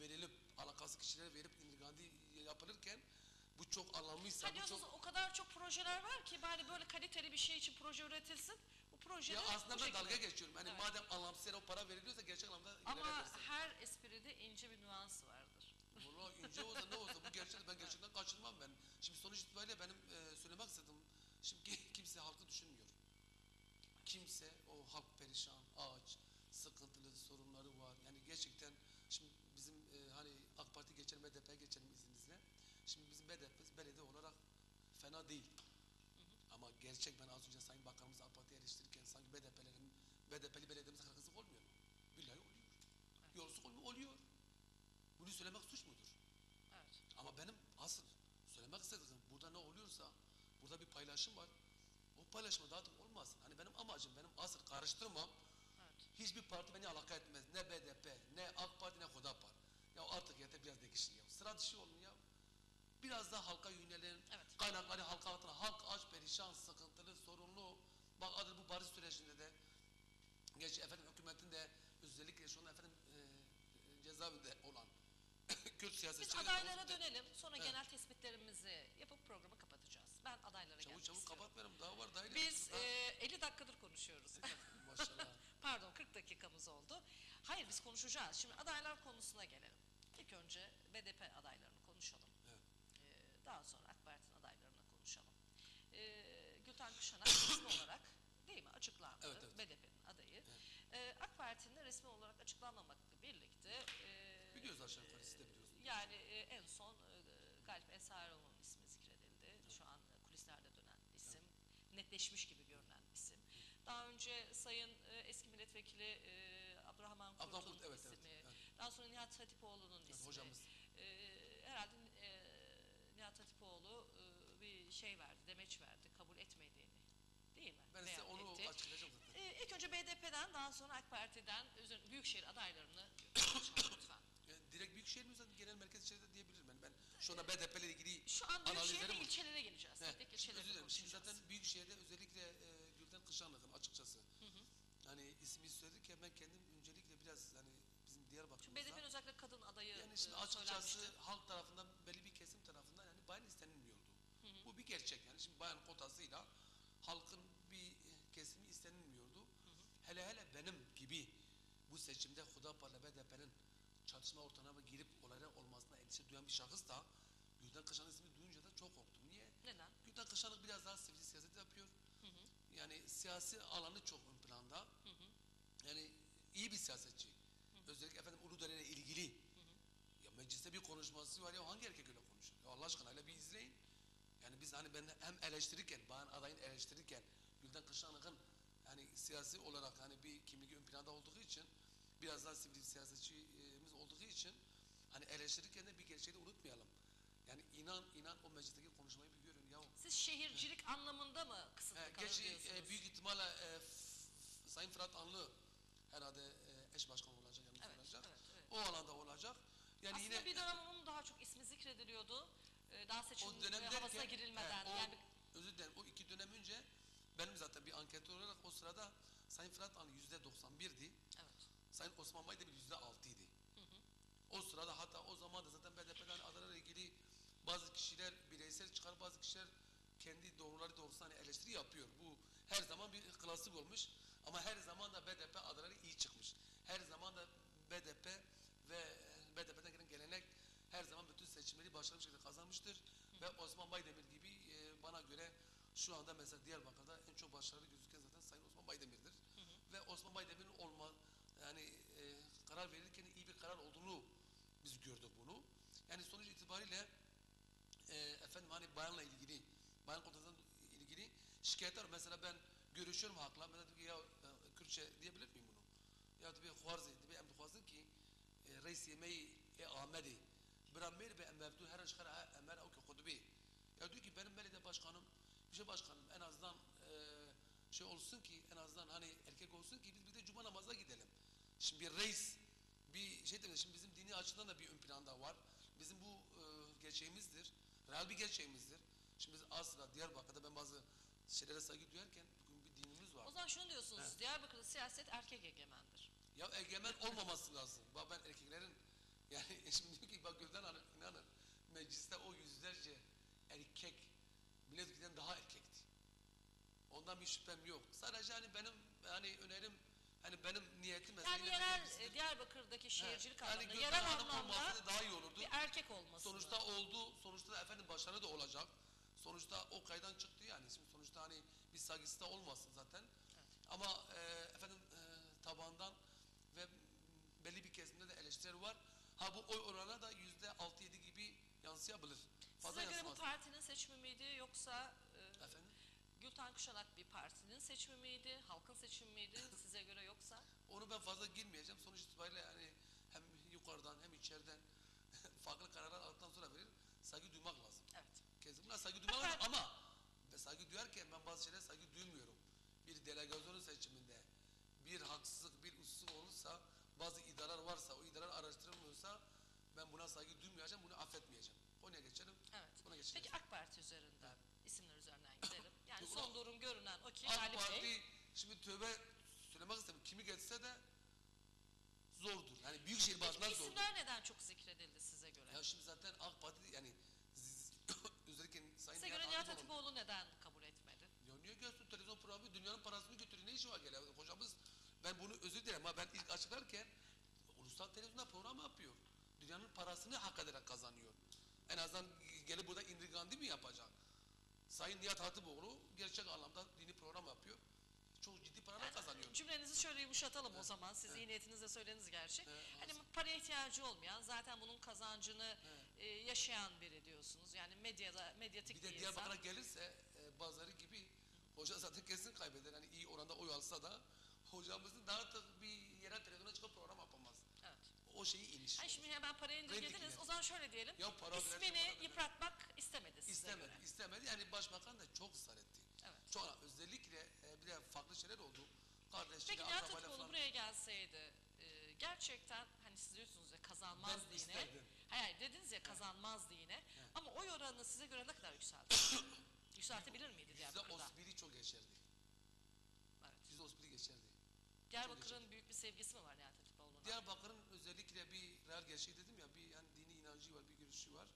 verilip alakası kişilere verip indirgandı yapılırken bu çok anlamlıysa Ha bu çok o kadar çok projeler var ki bari böyle kaliteli bir şey için proje üretilsin. Bu projede ya aslında ben şekilde. dalga geçiyorum. Hani Evet. madem anlamsız o para veriliyorsa gerçek anlamda Ama her espride ince bir nüans vardır. İnce olsa ne olsa bu gerçek ben gerçekten kaçırmam ben. Şimdi sonuç itibariyle benim e, söylemek istediğim şimdi ki- kimse halkı düşünmüyor. Kimse o halk perişan, ağaç, sıkıntılı sorunları var. Yani gerçekten şimdi bizim e, hani AK Parti geçelim, BDP geçelim izninizle. Şimdi bizim BDP belediye olarak fena değil. Ama gerçek ben az önce Sayın Bakanımız AK Parti'yi eleştirirken sanki BDP'lerin BDP'li belediyemize haksızlık olmuyor mu? Billahi oluyor. Yolsuzluk olmuyor, oluyor. Bunu söylemek suç mudur? Ama benim asıl söylemek istediğim burada ne oluyorsa burada bir paylaşım var. O paylaşma dağıtım olmasın. Hani benim amacım benim asıl karıştırmam. Evet. Hiçbir parti beni alaka etmez. Ne BDP, ne AK Parti, ne Hudapar. Ya artık yeter biraz değişsin ya. Sıra dışı olun ya. Biraz daha halka yönelin. Evet. Kaynakları halka atın. Halk defadır bu barış sürecinde de geç efendim hükümetin de özellikle şu an efendim e, cezaevinde olan Kürt Biz siyasetçileri adaylara dönelim. Sonra Evet. genel tespitlerimizi yapıp programı kapatacağız. Ben adaylara Çabuk gelmek çabuk istiyorum. kapatmayalım daha var daha Biz Ha, e, 50 dakikadır konuşuyoruz. Maşallah. Pardon 40 dakikamız oldu. Hayır biz konuşacağız. Şimdi adaylar konusuna gelelim. İlk önce BDP adaylarını konuşalım. Evet. Ee, daha sonra AK Parti'nin adaylarını konuşalım. Ee, Gülten Kışanak resmi olarak değil mi açıklandı. Evet, evet. BDP'nin adayı. Ee, AK Parti'nin resmi olarak açıklanmamakla birlikte e, Biliyoruz aşağı yukarı siz de biliyorsunuz. yani e, en son e, Galip Esaroğlu'nun ismi zikredildi. Şu an e, kulislerde dönen isim. Netleşmiş gibi görünen isim. Daha önce Sayın e, eski milletvekili e, Abdurrahman Abdurrahman Kurt'un Kurt, evet, ismi. evet, evet. Daha sonra Nihat Hatipoğlu'nun Evet, ismi. hocamız. E, herhalde e, Nihat Hatipoğlu e, bir şey verdi, demeç verdi, kabul etmediğini. Değil mi? Ben size onu etti. açıklayacağım zaten. E, ilk önce BDP'den daha sonra AK Parti'den Büyükşehir adaylarını lütfen. Yani direkt büyükşehir mi zaten genel merkez içeride diyebilirim ben. Ben şu anda BDP ile ilgili Şu an Büyükşehir'de analizlerim- ilçelere geleceğiz. Tek şimdi özür dilerim. Şimdi konuşacağız. zaten Büyükşehir'de özellikle e, Gülden Kışanlık'ın açıkçası. Hani ismi söyledik ya ben kendim öncelikle biraz hani bizim Çünkü Diyarbakır'ımızda BDP'nin özellikle kadın adayı yani şimdi e, açıkçası söylenmişti. halk tarafından belli bir kesim tarafından yani bayan istenilmiyordu. Bu bir gerçek yani şimdi bayan kotasıyla halkın bir kesimi istenilmiyordu. Hele hele benim gibi bu seçimde Hudapar'la BDP'nin çatışma ortamına girip olaylar olmasına endişe duyan bir şahıs da Gülden Kışanlık ismini duyunca da çok korktum. Niye? Neden? Gülden Kışanlık biraz daha sivil siyaset yapıyor. Yani siyasi alanı çok ön planda. Yani iyi bir siyasetçi. Özellikle efendim Uludere ile ilgili. Ya mecliste bir konuşması var ya hangi erkek öyle konuşur? Ya Allah aşkına hele bir izleyin. Yani biz hani ben hem eleştirirken, bayan adayın eleştirirken Gülden Kışanlık'ın hani siyasi olarak hani bir kimliği ön planda olduğu için biraz daha sivil siyasetçimiz olduğu için hani eleştirirken de bir gerçeği de unutmayalım. Yani inan inan o meclisteki konuşmayı bir görün ya. Siz şehircilik anlamında mı kısıtlı E, gerçi diyorsunuz? e, büyük ihtimalle e, Sayın Fırat Anlı herhalde e, eş başkan olacak, yanlış Evet, olacak. evet, evet. O alanda olacak. Yani Aslında yine bir dönem onun daha çok ismi zikrediliyordu. Ee, daha seçim e, havasına girilmeden. he, o, yani özür dilerim o iki dönem önce benim zaten bir anketör olarak o sırada Sayın Fırat Anlı yüzde 91'di. evet. Sayın Osman Baydemir yüzde 6'ydı. O sırada hatta o zaman da zaten BDP'den adalarla ilgili bazı kişiler bireysel çıkar bazı kişiler kendi doğruları doğrusunda hani eleştiri yapıyor. Bu her zaman bir klasik olmuş ama her zaman da BDP adaları iyi çıkmış. Her zaman da BDP ve BDP'den gelen gelenek her zaman bütün seçimleri başarılı şekilde kazanmıştır. Ve Osman Baydemir gibi e, bana göre şu anda mesela Diyarbakır'da en çok başarılı gözüken zaten Sayın Osman Baydemir'dir. Ve Osman Baydemir'in olma yani e, karar verirken iyi bir karar olduğunu biz bunu. Yani sonuç itibariyle e, efendim hani bayanla ilgili, bayan kotasından ilgili şikayetler mesela ben görüşüyorum halkla. Mesela diyor ki ya e, Kürtçe diyebilir miyim bunu? Ya diyor Huarzi, diyor em dixwazin ki e, reis yemeği e Ahmedi bira mer be em mevdu her şkara emer o ki kudbi. Ya diyor ki benim belediye başkanım, bir şey başkanım en azından e, şey olsun ki en azından hani erkek olsun ki biz bir de cuma namazına gidelim. Şimdi bir reis bir şey demek şimdi bizim dini açıdan da bir ön planda var. Bizim bu e, gerçeğimizdir. Real bir gerçeğimizdir. Şimdi biz asla Diyarbakır'da ben bazı şeylere saygı duyarken bugün bir dinimiz var. O zaman şunu diyorsunuz. Evet. Diyarbakır'da siyaset erkek egemendir. Ya egemen olmaması lazım. Bak ben erkeklerin yani şimdi diyor ki bak Gülden Hanım inanın mecliste o yüzlerce erkek milletvekilinden daha erkekti. Ondan bir şüphem yok. Sadece hani benim hani önerim hani benim niyetim Yani yine yerel e, Diyarbakır'daki şehircilik yani anlamında, yerel Hanım anlamda olması daha iyi olurdu. bir erkek olması. Sonuçta oldu. Sonuçta da efendim başarı da olacak. Sonuçta o kaydan çıktı yani. Şimdi sonuçta hani bir saygısı da olmasın zaten. Ama e, efendim e, tabandan ve belli bir kesimde de eleştiriler var. Ha bu oy oranına da yüzde altı yedi gibi yansıyabilir. Fazla Size göre bu yansımaz. partinin seçimi miydi yoksa e, Efendim? Gülten Kuşanak bir partinin seçimi miydi, halkın seçimi miydi size göre yoksa? Onu ben fazla girmeyeceğim. Sonuç itibariyle yani hem yukarıdan hem içeriden farklı kararlar aldıktan sonra verir. Saygı duymak lazım. Evet. Kesin buna saygı duymak lazım ama ve saygı duyarken ben bazı şeylere saygı duymuyorum. Bir delegasyonun seçiminde bir haksızlık, bir usulsüzlük olursa, bazı idareler varsa, o idareler araştırılmıyorsa ben buna saygı duymayacağım, bunu affetmeyeceğim. Konuya geçelim. Evet. Buna geçelim. Peki AK Parti üzerinden, isimler üzerinden gidelim. Yani Yok, son durum görünen o ki AK Galip Parti Bey. şimdi tövbe söylemek istemiyorum. Kimi geçse de zordur. Yani büyükşehir Peki zordur. isimler neden çok zikredildi size göre? Ya şimdi zaten AK Parti yani özellikle Sayın size göre Nihat Hatipoğlu- neden kabul etmedi? Ya niye gelsin televizyon programı dünyanın parasını götürüyor. Ne işi var gene? Hocamız ben bunu özür dilerim ama ben ilk açıklarken ulusal televizyonda program yapıyor. Dünyanın parasını hak ederek kazanıyor. En azından gelip burada Indira Gandhi mi yapacak? Sayın Nihat Hatipoğlu gerçek anlamda dini program yapıyor. Çok ciddi paralar kazanıyor. Cümlenizi şöyle yumuşatalım o zaman. Siz iyi niyetinizle söylediniz gerçi. Evet, Hani paraya ihtiyacı olmayan, zaten bunun kazancını e, yaşayan biri diyorsunuz. Yani medyada, medyatik Bir bir, de insan. Diyarbakır'a gelirse e, bazıları gibi hoca zaten kesin kaybeder. Hani iyi oranda oy alsa da hocamızın daha bir yerel televizyona çıkıp program yapamaz. Evet. O şeyi iniş. Hani şimdi hemen parayı. Reytingler. O zaman şöyle diyelim. Ya para ismini yıpratmak istemedi size İstemedi, göre. istemedi. Yani başbakan da çok ısrar etti. Evet. Çok özellikle e, bir de farklı şeyler oldu. Kardeşleri, Peki Nihat falan. buraya gelseydi e, gerçekten hani siz diyorsunuz ya kazanmaz Ben isterdim. Hayır, dediniz ya kazanmaz diye. Ama oy oranını size göre ne kadar yükseltti? Yükseltebilir miydi Diyarbakır'da? 31'i çok geçerdi. Evet. Yüzde 31'i geçerdi. Diyarbakır'ın büyük bir sevgisi mi var Nihat Hatipoğlu'na? Diyarbakır'ın özellikle bir real gerçeği dedim ya bir yani dini inancı var, bir görüşü var.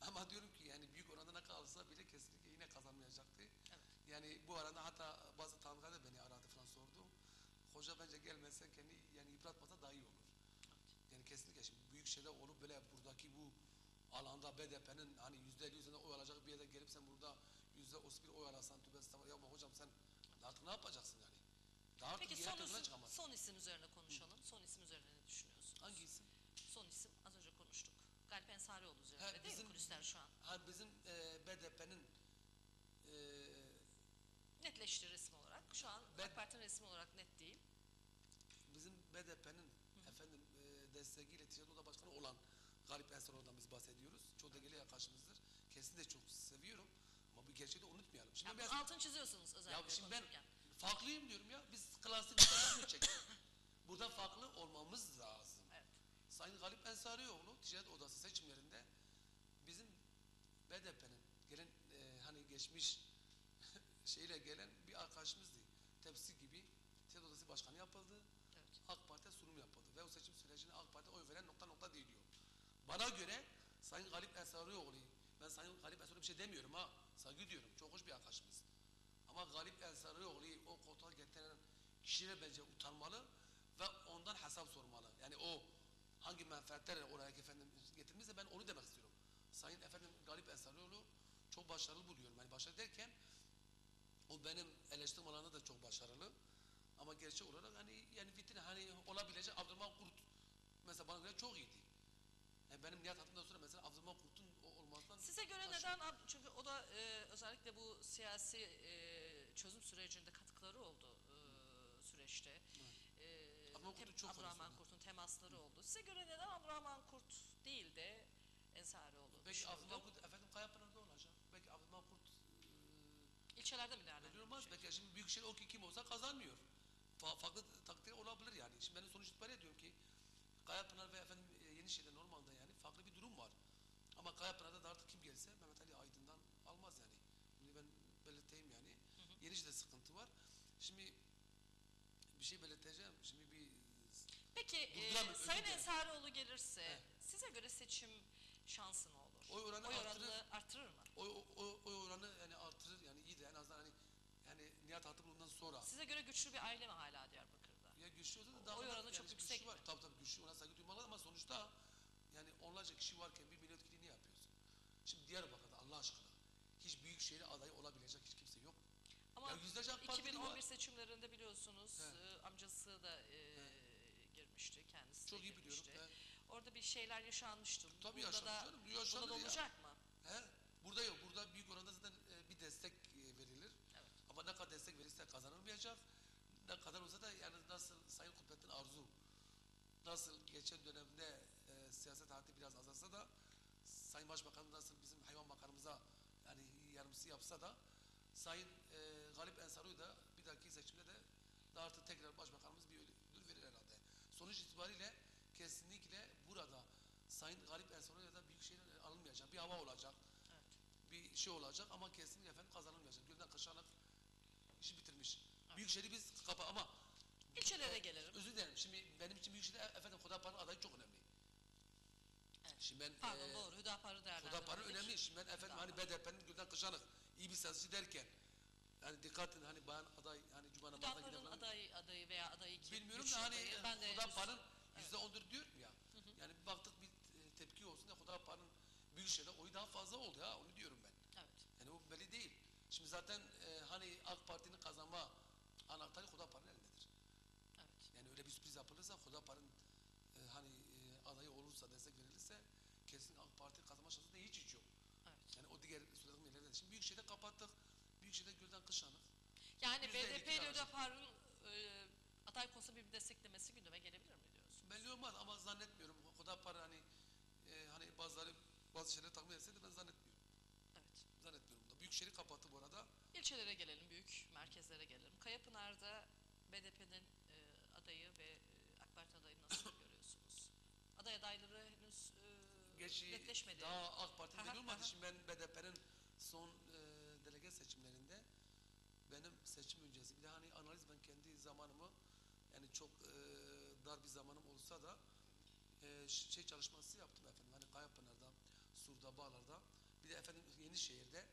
Ama diyorum ki yani büyük oranda ne kalsa bile kesinlikle yine kazanmayacaktı. Evet. Yani bu arada hatta bazı tanıdıklar da beni aradı falan sordu. Hoca bence gelmezse kendi yani yıpratmasa daha iyi olur. Yani kesinlikle şimdi büyük şeyler olup böyle buradaki bu alanda BDP'nin hani yüzde elli üzerinde oy alacak bir yere gelip sen burada yüzde otuz bir oy alasan tübe estağfurullah ya hocam sen artık ne yapacaksın yani? Daha Peki son isim, çıkamaz. son isim üzerine konuşalım. Son isim üzerine ne düşünüyorsunuz? Hangi isim? Son isim az önce konuştuk. Galip Ensarioğlu üzerinde Ha, değil mi bizim- kulisler şu an? Ha bizim e, BDP'nin e, Netleşti resim olarak. Şu an Ben- AK Parti'nin resmi olarak net değil. bizim BDP'nin efendim e, desteğiyle ticaret oda başkanı olan Galip Ensaroğlu'ndan biz bahsediyoruz. Çok da geliyor karşımızdır. Kesin de çok seviyorum. Ama bu gerçeği de unutmayalım. Şimdi Yani ben, altın çiziyorsunuz özellikle ya şimdi ben. Farklıyım diyorum ya. Biz klasik çektik. Burada farklı olmamız lazım. Evet. Sayın Galip Ensarioğlu ticaret odası seçimlerinde bizim BDP'nin gelen e, hani geçmiş şeyle gelen bir arkadaşımızdı. Tepsi gibi ticaret odası başkanı yapıldı. Evet. AK Parti'ye sunum yapıldı ve o seçim sürecinde AK Parti oy veren nokta nokta değil diyor. Bana göre Sayın Galip Ensarioğlu, ben Sayın Galip Ensarioğlu bir şey demiyorum ha, saygı diyorum, çok hoş bir arkadaşımız. Ama Galip Ensarioğlu o koltuğa getiren kişiler bence utanmalı ve ondan hesap sormalı. Yani o hangi menfaatlerle oraya efendim getirmişse ben onu demek istiyorum. Sayın efendim Galip Ensarioğlu çok başarılı buluyorum. Yani başarılı derken o benim eleştirim alanında da çok başarılı. Ama gerçek olarak hani yani vitrin hani olabilecek Abdurrahman Kurt mesela bana göre çok iyiydi. Yani benim Nihat Hatip'ten sonra mesela Abdurrahman Kurt'un olmasından Size göre taşıyor. neden? Çünkü o da e, özellikle bu siyasi e, çözüm sürecinde katkıları oldu e, süreçte. E, Abdurrahman Kurt'un çok Abdurrahman. Kurt'un temasları oldu. Size göre neden Abdurrahman Kurt değil de Ensarioğlu Belki? Abdurrahman Kurt efendim Kayapınar'da olacak. Belki Abdurrahman Kurt İlçelerde mi değerlendirilecek? olmaz. Belki şimdi Büyükşehir o ki kim olsa kazanmıyor. Fa farklı takdir olabilir yani. Şimdi ben sonuç itibariyle diyorum ki Kayapınar ve efendim e, Yenişehir'de normalde yani farklı bir durum var. Ama Kayapınar'da da artık kim gelse Mehmet Ali Aydın'dan almaz yani. Bunu ben belirteyim yani. Yenişehir'de sıkıntı var. Şimdi bir şey belirteceğim. Şimdi bir Peki e, Sayın. Ensarioğlu gelirse He. size göre seçim şansı ne olur? Oy oranı Oy artırır. oranını artırır mı? o, o, o, o oranı yani artırır yani iyi de en azından hani yani Nihat Hatipoğlu'ndan sonra Size göre güçlü bir aile mi hala Diyarbakır'da? Ya güçlü olsa da daha oy oranı yani çok güçlü yüksek var. mi? Tabii tabii güçlü ona saygı duymalı ama sonuçta yani onlarca kişi varken bir milletvekili niye yapıyorsun? Şimdi Diyarbakır'da Allah aşkına hiç büyük şehir adayı olabilecek hiç. Ama Ya yüzlerce AK Partili 2011 var. seçimlerinde biliyorsunuz e, amcası da e, girmişti kendisi. de Çok iyi biliyorum. girmişti. He. Orada bir şeyler yaşanmıştı. Tabii Burada da, canım, Burada yaşanır da ya. olacak mı? He? Burada yok. Burada büyük oranda zaten e, bir destek e, verilir. Evet. Ama ne kadar destek verirse kazanılmayacak. Ne kadar olsa da yani nasıl Sayın Kudrettin Arzu nasıl geçen dönemde e, siyaset hayatı biraz azalsa da Sayın Başbakan nasıl bizim hayvan bakanımıza yani yardımcısı yapsa da Sayın e, Galip Ensarioğlu da bir dahaki seçimde de daha artık tekrar başbakanımız bir ödül verir herhalde. Sonuç itibariyle kesinlikle burada Sayın Galip Ensarioğlu'ya da büyük şeyler alınmayacak. Bir hava olacak Evet. bir şey olacak ama kesinlikle efendim kazanılmayacak. Gülden Kışanık Büyükşehir'i biz kapa ama İlçelere gelelim. özür dilerim. Şimdi benim için Büyükşehir'de efendim Hudapar'ın adayı çok önemli. Evet. Şimdi ben Pardon e, doğru Hüdapar'ı değerlendirdik. Hudapar'ın önemli. Şimdi ben efendim hani Hüdapar. BDP'nin Gülden Kışanık iyi bir siyasi derken yani dikkat edin hani bayan aday hani cuma namazına giden adayı, adayı veya adayı kim? Bilmiyorum da hani adayı. ben de Hudapar'ın yüzde ondur diyorum ya. Yani bir baktık bir e, tepki olsun da Hudapar'ın Büyükşehir'de oyu daha fazla oldu ya onu diyorum ben. Evet. Yani o belli değil. Şimdi zaten e, hani AK Parti'nin kazanma anahtarı Hudapar'ın elindedir. Evet. Yani öyle bir sürpriz yapılırsa Hudapar'ın e, hani e, adayı olursa destek verilirse kesin AK Parti kazanma şansı da hiç hiç yok. Evet. Yani o diğer söylediğim yerlerde de. Şimdi Büyükşehir'de kapattık. Büyükşehir'de Gülden Kışanık. Yani BDP ile. Hüdapar'ın e, aday konusunda bir desteklemesi gündeme gelebilir mi diyorsun? Belli olmaz ama zannetmiyorum. Hudapar hani e, hani bazıları bazı şeyleri takmaya etseydi ben zannetmiyorum. Evet. Zannetmiyorum da. Büyükşehir'i kapattı bu arada. İlçelere gelelim, büyük merkezlere gelelim. Kayapınar'da BDP'nin e, adayı ve e, AK Parti adayını nasıl görüyorsunuz? Aday adayları henüz e, Geçi netleşmedi. daha AK Parti aha. Şimdi ben BDP'nin son e, delege seçimlerinde benim seçim öncesi bir de hani analiz ben kendi zamanımı yani çok e, dar bir zamanım olsa da e, şey çalışması yaptım efendim. Hani Kayapınar'da, Sur'da, Bağlar'da bir de efendim Yenişehir'de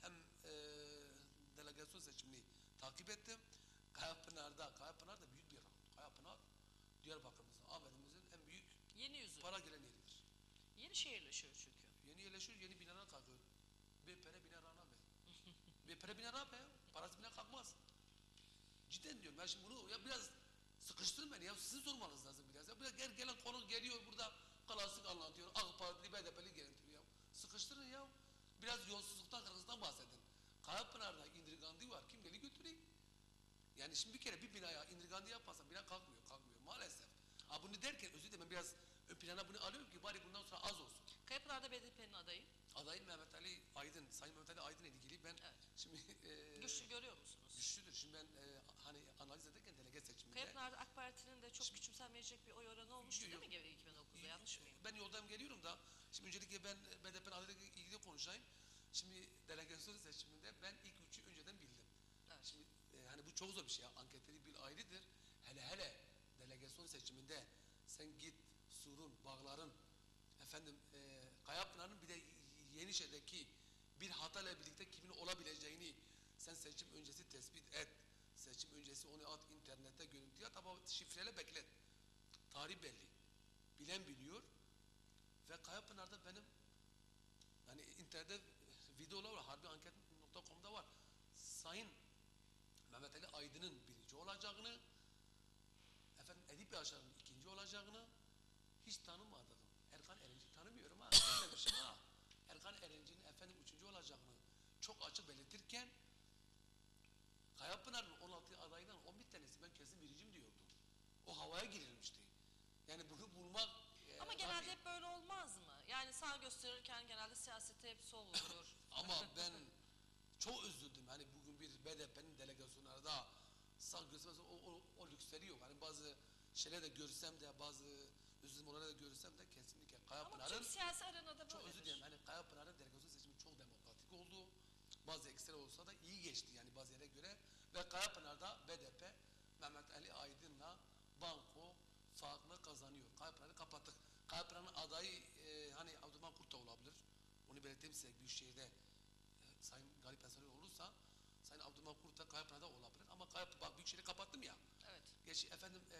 hem e, delegasyon seçimini takip ettim. Kayapınar'da, Kayapınar da büyük bir yer. Kayapınar Diyarbakır'ımızın, Ahmet'imizin en büyük Yeni yüzü. para gelen yeridir. Yeni şehirleşiyor çünkü. Yeni yerleşiyor, yeni binalar kalkıyor. Bir pere biner ana be. Bir pere biner ana be. Parası biner kalkmaz. Cidden diyorum ben şimdi bunu ya biraz sıkıştırın beni ya sizin sormanız lazım biraz. Ya biraz gel, gelen konu geliyor burada klasik anlatıyor. AK Partili BDP'li gelintiriyor ya. Sıkıştırın ya. Biraz yolsuzluktan kırgızdan bahsedin. Kayapınar'da indirgandı var. Kim geli götüreyim? Yani şimdi bir kere bir binaya indirgandı yapmazsan bina kalkmıyor, kalkmıyor maalesef. Ha bunu derken özür dilerim ben biraz ön plana bunu alıyorum ki bari bundan sonra az olsun. Kayapınar'da BDP'nin adayı. Adayım Mehmet Ali Aydın, Sayın Mehmet Ali Aydın ile ilgili ben Evet. şimdi e, Güçlü görüyor musunuz? güçlüdür. Şimdi ben e, hani analiz ederken delege seçiminde Kayapınar'da AK Parti'nin de çok küçümsenmeyecek bir oy oranı olmuştu değil mi 2009'da yanlış mıyım? ben yoldan geliyorum da şimdi öncelikle ben BDP'nin adayla ilgili konuşayım. Şimdi delegasyon seçiminde ben ilk üçü önceden bildim. Evet. Şimdi e, hani bu çok zor bir şey. Anketleri bir ayrıdır. Hele hele delegasyon seçiminde sen git Sur'un, Bağlar'ın, efendim e, Kayapınar'ın bir de Yenişehir'deki bir hatayla birlikte kimin olabileceğini sen seçim öncesi tespit et. Seçim öncesi onu at internette görüntüye at ama şifreyle beklet. Tarih belli. Bilen biliyor. Ve Kayapınar'da benim yani internette videolar var. Harbianket.com'da var. Sayın Mehmet Ali Aydın'ın birinci olacağını, efendim Edip Yaşar'ın ikinci olacağını hiç tanımadığım Erkan Erenci tanımıyorum ha. Dememişim ha. Erkan Erenci'nin efendim üçüncü olacağını çok açık belirtirken Kayapınar'ın 16 adayından 11 tanesi ben kesin birincim diyordum. O havaya girilmişti. Yani bunu bulmak e, Ama tabii- genelde hep böyle olmaz mı? Yani sağ gösterirken genelde siyasete hep sol vurur. Ama ben çok üzüldüm. Hani bugün bir BDP'nin delegasyonlarda sağ göstermesi o, o, o lüksleri yok. Hani bazı şeyler de görsem de bazı üzüldüm olayları da görsem de kesinlikle Ama Kayapınar'ın tüm siyasi arenada çok böyledir. özür dilerim. Hani Kayapınar'ın delegasyon seçimi çok demokratik oldu. Bazı eksiler olsa da iyi geçti yani bazı yere göre. Ve Kayapınar'da BDP Mehmet Ali Aydın'la Banko farklı kazanıyor. Kayapınar'ı kapattık. Kayapınar'ın adayı e, hani Abdurrahman Kurt da olabilir. Onu belirteyim size Büyükşehir'de e, Sayın Galip Ensari olursa Sayın Abdurrahman Kurt da Kayapınar'da olabilir. Ama Kayap, bak Büyükşehir'i kapattım ya. Evet. Geç efendim e,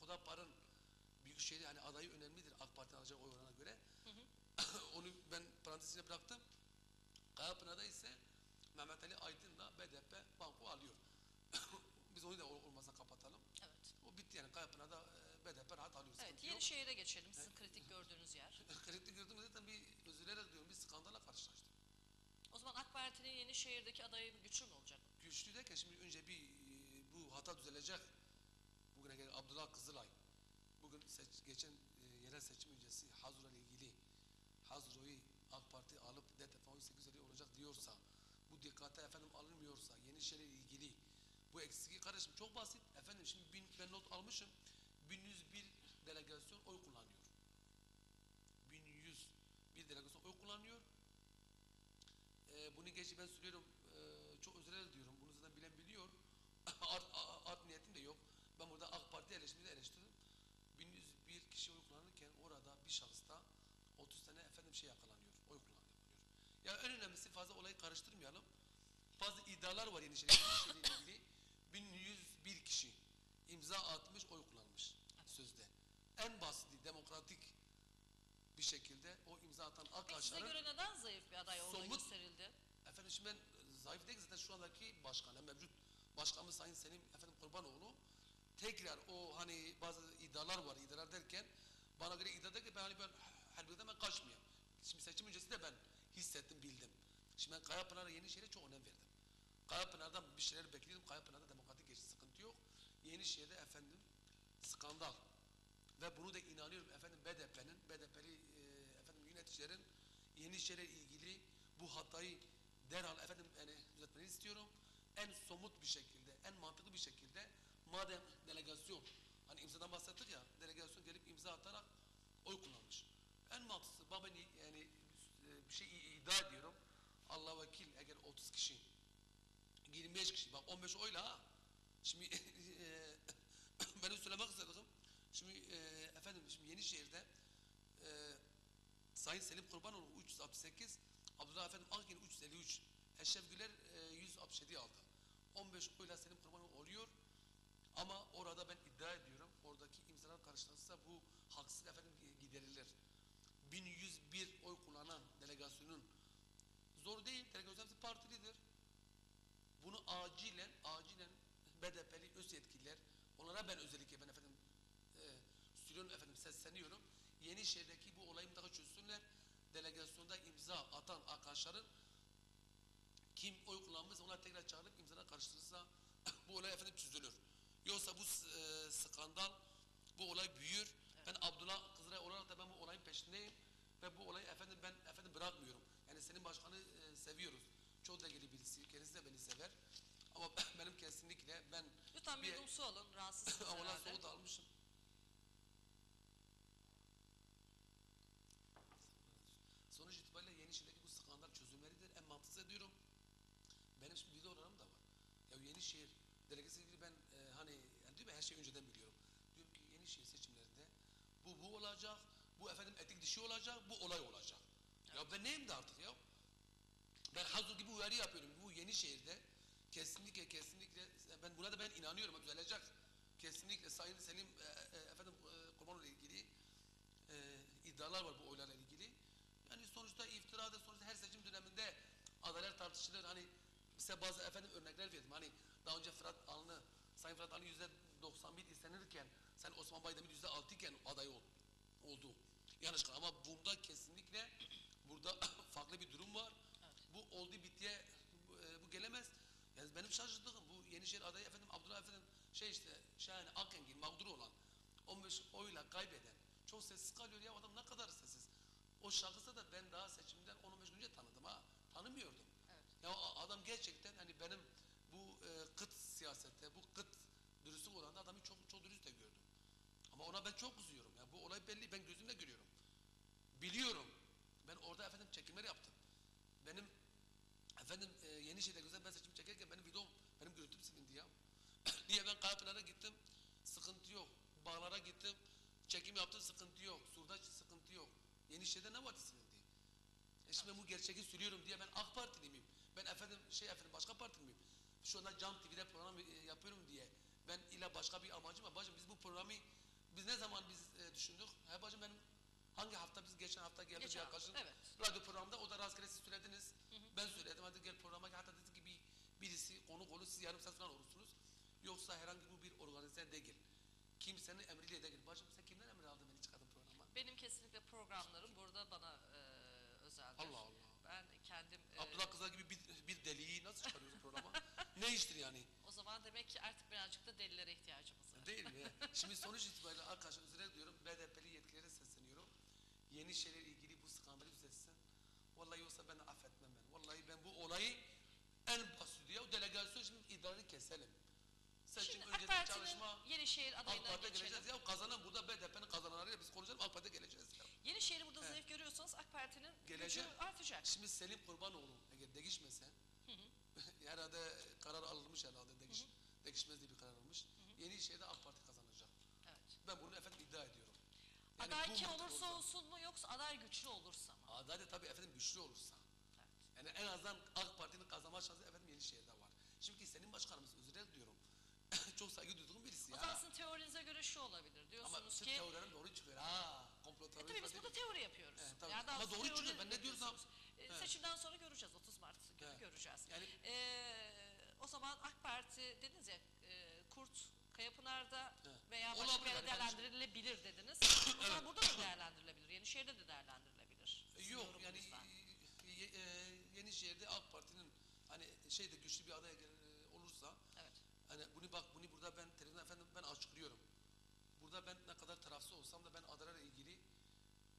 Hudapar'ın Büyükşehir hani adayı önemlidir AK Parti alacak oy oranına göre. Onu ben parantezine bıraktım. Kayapınar'da ise Mehmet Ali Aydın'la BDP banko alıyor. Biz onu da ol- olmazsa kapatalım. Evet. O bitti yani Kayapınar'da e, BDP rahat alıyor. Evet, sıkıntı yok. Yenişehir'e geçelim. Sizin kritik gördüğünüz yer. Kritik gördüğüm zaten bir özür dilerim diyorum bir skandala karşılaştım. O zaman AK Parti'nin Yenişehir'deki adayı güçlü mü olacak? Güçlü derken şimdi önce bir e, bu hata düzelecek. Bugüne gelen Abdullah Kızılay bugün seç, geçen e, yerel seçim öncesi Hazro ile ilgili Hazro'yu AK Parti alıp DTP 18 liraya olacak diyorsa bu dikkate efendim alınmıyorsa Yenişehir ile ilgili bu eksikliği kardeşim çok basit. Efendim şimdi bin, ben not almışım. 1101 delegasyon oy kullanıyor. 1100 bir delegasyon oy kullanıyor. Ee, bunu geç ben söylüyorum. Ee, çok özür dilerim. Bunu zaten bilen biliyor. art, art, art niyetim de yok. Ben burada AK Parti eleştirimi de eleştirdim şey yakalanıyor. Oy kullanıyor. Ya en önemlisi fazla olayı karıştırmayalım. Bazı iddialar var Yenişehir'le ilgili. 1101 kişi imza atmış, oy kullanmış sözde. En basiti, demokratik bir şekilde o imza atan Peki size göre neden zayıf bir aday olduğu Somut- gösterildi? Efendim şimdi ben e, zayıf değil zaten şu andaki başkan, yani mevcut başkanımız Sayın Selim efendim Kurbanoğlu tekrar o hani bazı iddialar var, iddialar derken bana göre iddia derken ben hani ben halbuki ben kaçmıyorum. Şimdi seçim öncesi de ben hissettim, bildim. Şimdi ben Kayapınar'a Yenişehir'e çok önem verdim. Kayapınar'dan bir şeyler bekliyordum. Kayapınar'da demokratik geçti, sıkıntı yok. Yenişehir'de efendim skandal. Ve bunu da inanıyorum efendim BDP'nin, BDP'li e, efendim yöneticilerin Yenişehir'e ilgili bu hatayı derhal efendim yani düzeltmeni istiyorum. En somut bir şekilde, en mantıklı bir şekilde madem delegasyon hani imzadan bahsettik ya delegasyon gelip imza atarak oy kullanmış. En mantıklısı ben yani e, bir şey iddia ediyorum. Allah vekil eğer 30 kişi 25 kişi bak 15 oyla ha. Şimdi e, benim söylemek istediğim şimdi e, efendim şimdi Yenişehir'de e, Sayın Selim Kurbanoğlu 368 Abdullah Efendim Akgün 353 Eşref Güler e, 167 aldı. 15 oyla Selim Kurbanoğlu oluyor. Ama orada ben iddia ediyorum oradaki imzalar karşılaşırsa bu haksızlık efendim giderilir. 1101 oy kullanan delegasyonun zor değil. Delegasyon hepsi partilidir. Bunu acilen, acilen BDP'li öz yetkililer, onlara ben özellikle ben efendim e, sürüyorum efendim sesleniyorum. Yenişehir'deki bu olayı mutlaka çözsünler. Delegasyonda imza atan arkadaşların kim oy kullanmışsa ona tekrar çağırıp imzalar karıştırırsa bu olay efendim çözülür. Yoksa bu e, skandal, bu olay büyür. Ben Abdullah Kızılay olarak da ben bu olayın peşindeyim. Ve bu olayı efendim ben efendim bırakmıyorum. Yani senin başkanı e, seviyoruz. Çok da ilgili birisi. Kendisi de beni sever. Ama benim kesinlikle ben Lütfen bir yudum su alın. Rahatsızsınız herhalde. soğuk da almışım. Sonuç itibariyle Yenişehir'deki bu skandal çözümleridir. En mantıklı diyorum. Benim şimdi videolarım da var. Ya Yenişehir delegesi ilgili ben e, hani yani diyorum ya, her şeyi önceden biliyorum. Diyorum ki Yenişehir seçimlerinde bu bu olacak, bu efendim etik dişi olacak, bu olay olacak. Ya ben neyim de artık ya? Ben Hazur gibi uyarı yapıyorum. Bu Yenişehir'de kesinlikle kesinlikle ben buna da ben inanıyorum. Düzelecek. Kesinlikle Sayın Selim e, e, efendim e, ile ilgili e, iddialar var bu oylarla ilgili. Yani sonuçta iftiradır. Sonuçta her seçim döneminde adaylar tartışılır. Hani size bazı efendim örnekler verdim. Hani daha önce Fırat Alnı, Sayın Fırat Alnı yüzde 91 istenirken sen Osman Baydemir yüzde 6 iken aday ol, oldu. Yanlış ama bunda kesinlikle burada farklı bir durum var. Bu oldu bittiye bu, e, bu gelemez. Yani benim şaşırdığım bu Yenişehir adayı efendim Abdullah efendim şey işte Şahane Akengil mağdur olan 15 oyla kaybeden çok sessiz kalıyor ya adam ne kadar sessiz. O şahısı da ben daha seçimden 10-15 gün önce tanıdım ha. Tanımıyordum. Evet. Ya adam gerçekten hani benim bu e, kıt siyasette, bu kıt dürüstlük olan adamı çok çok dürüst de gördüm. Ama ona ben çok kızıyorum. Ya bu olay belli. Ben gözümle görüyorum. Biliyorum. Ben orada efendim çekimler yaptım. Benim efendim e, Yenişehir'de güzel ben seçim çekerken benim videom, benim görüntüm silindi ya. Niye ben Kayapınar'a gittim? Sıkıntı yok. Bağlara gittim. Çekim yaptım sıkıntı yok. Surda sıkıntı yok. Yenişehir'de ne vardı silindi? E şimdi ben bu gerçeği söylüyorum diye ben AK Partili miyim? Ben efendim şey efendim başka partili miyim? Şu anda Cam TV'de program e, yapıyorum diye ben illa başka bir amacım var. Bacım biz bu programı biz ne zaman biz e, düşündük? He bacım benim hangi hafta biz geçen hafta geldik Geçen bir hafta, evet. radyo programda o da rastgele siz söylediniz. Ben söyledim hadi gel programa gel. Hatta dedi ki bir, birisi konu konu siz yarım saat falan olursunuz. Yoksa herhangi bu bir organize değil. Kimsenin emriyle değil. Bacım sen kimden emir aldın beni çıkardın programa? Benim kesinlikle programlarım burada bana e, özeldir. Allah Allah. Ben kendim e, Abdullah Kızlar gibi bir, bir deliği nasıl çıkarıyorsun programa? ne iştir yani? Zaman demek ki artık birazcık da delilere ihtiyacımız var. Değil mi? Şimdi sonuç itibariyle arkadaşlar özür diliyorum. BDP'li yetkililere sesleniyorum. Yeni şeyler ilgili bu skandalı düzeltsin. Vallahi yoksa ben affetmem ben. Vallahi ben bu olayı en basit ya. O delegasyon şimdi idrarı keselim. Seçim Şimdi AK öncesi Parti'nin çalışma Yenişehir AK adayına Parti'ye geçelim. geleceğiz ya. Kazanan burada BDP'nin kazananlarıyla biz konuşalım. AK Parti'ye geleceğiz ya. Yenişehir'i burada Evet. zayıf görüyorsanız AK Parti'nin gücü Geleceğim. artacak. Şimdi Selim Kurbanoğlu eğer değişmese herhalde karar alınmış herhalde değişmez diye bir karar alınmış. Yeni şeyde AK Parti kazanacak. Evet. Ben bunu efendim iddia ediyorum. Yani aday kim olursa olsun mu yoksa aday güçlü olursa mı? aday da tabii efendim güçlü olursa. Evet. Yani en azından AK Parti'nin kazanma şansı efendim Yenişehir'de var. Şimdi senin başkanımız özür diliyorum. Çok saygı duyduğum birisi O ya. zaman sizin teorinize göre şu olabilir Ama diyorsunuz tüm ki teorilerim doğru çıkıyor. Ha, komplo E teorisi. tabii biz burada teori yapıyoruz. Evet, tabii. daha Ama doğru çıkıyor. Ben ne diyorsam-. E. Seçimden sonra göreceğiz. 30 Mart günü Evet. göreceğiz. Yani- E, o zaman AK Parti dediniz ya e, Kurt Kayapınar'da Evet. veya başka bir ben- değerlendirilebilir dediniz. o zaman burada da değerlendirilebilir. Yenişehir'de de değerlendirilebilir. Sizin Yok yani e, ye- e, Yenişehir'de AK Parti'nin hani şeyde güçlü bir aday e, olursa Evet. hani bunu bak bunu burada ben televizyonda efendim ben açıklıyorum. Burada ben ne kadar tarafsız olsam da ben adaylarla ilgili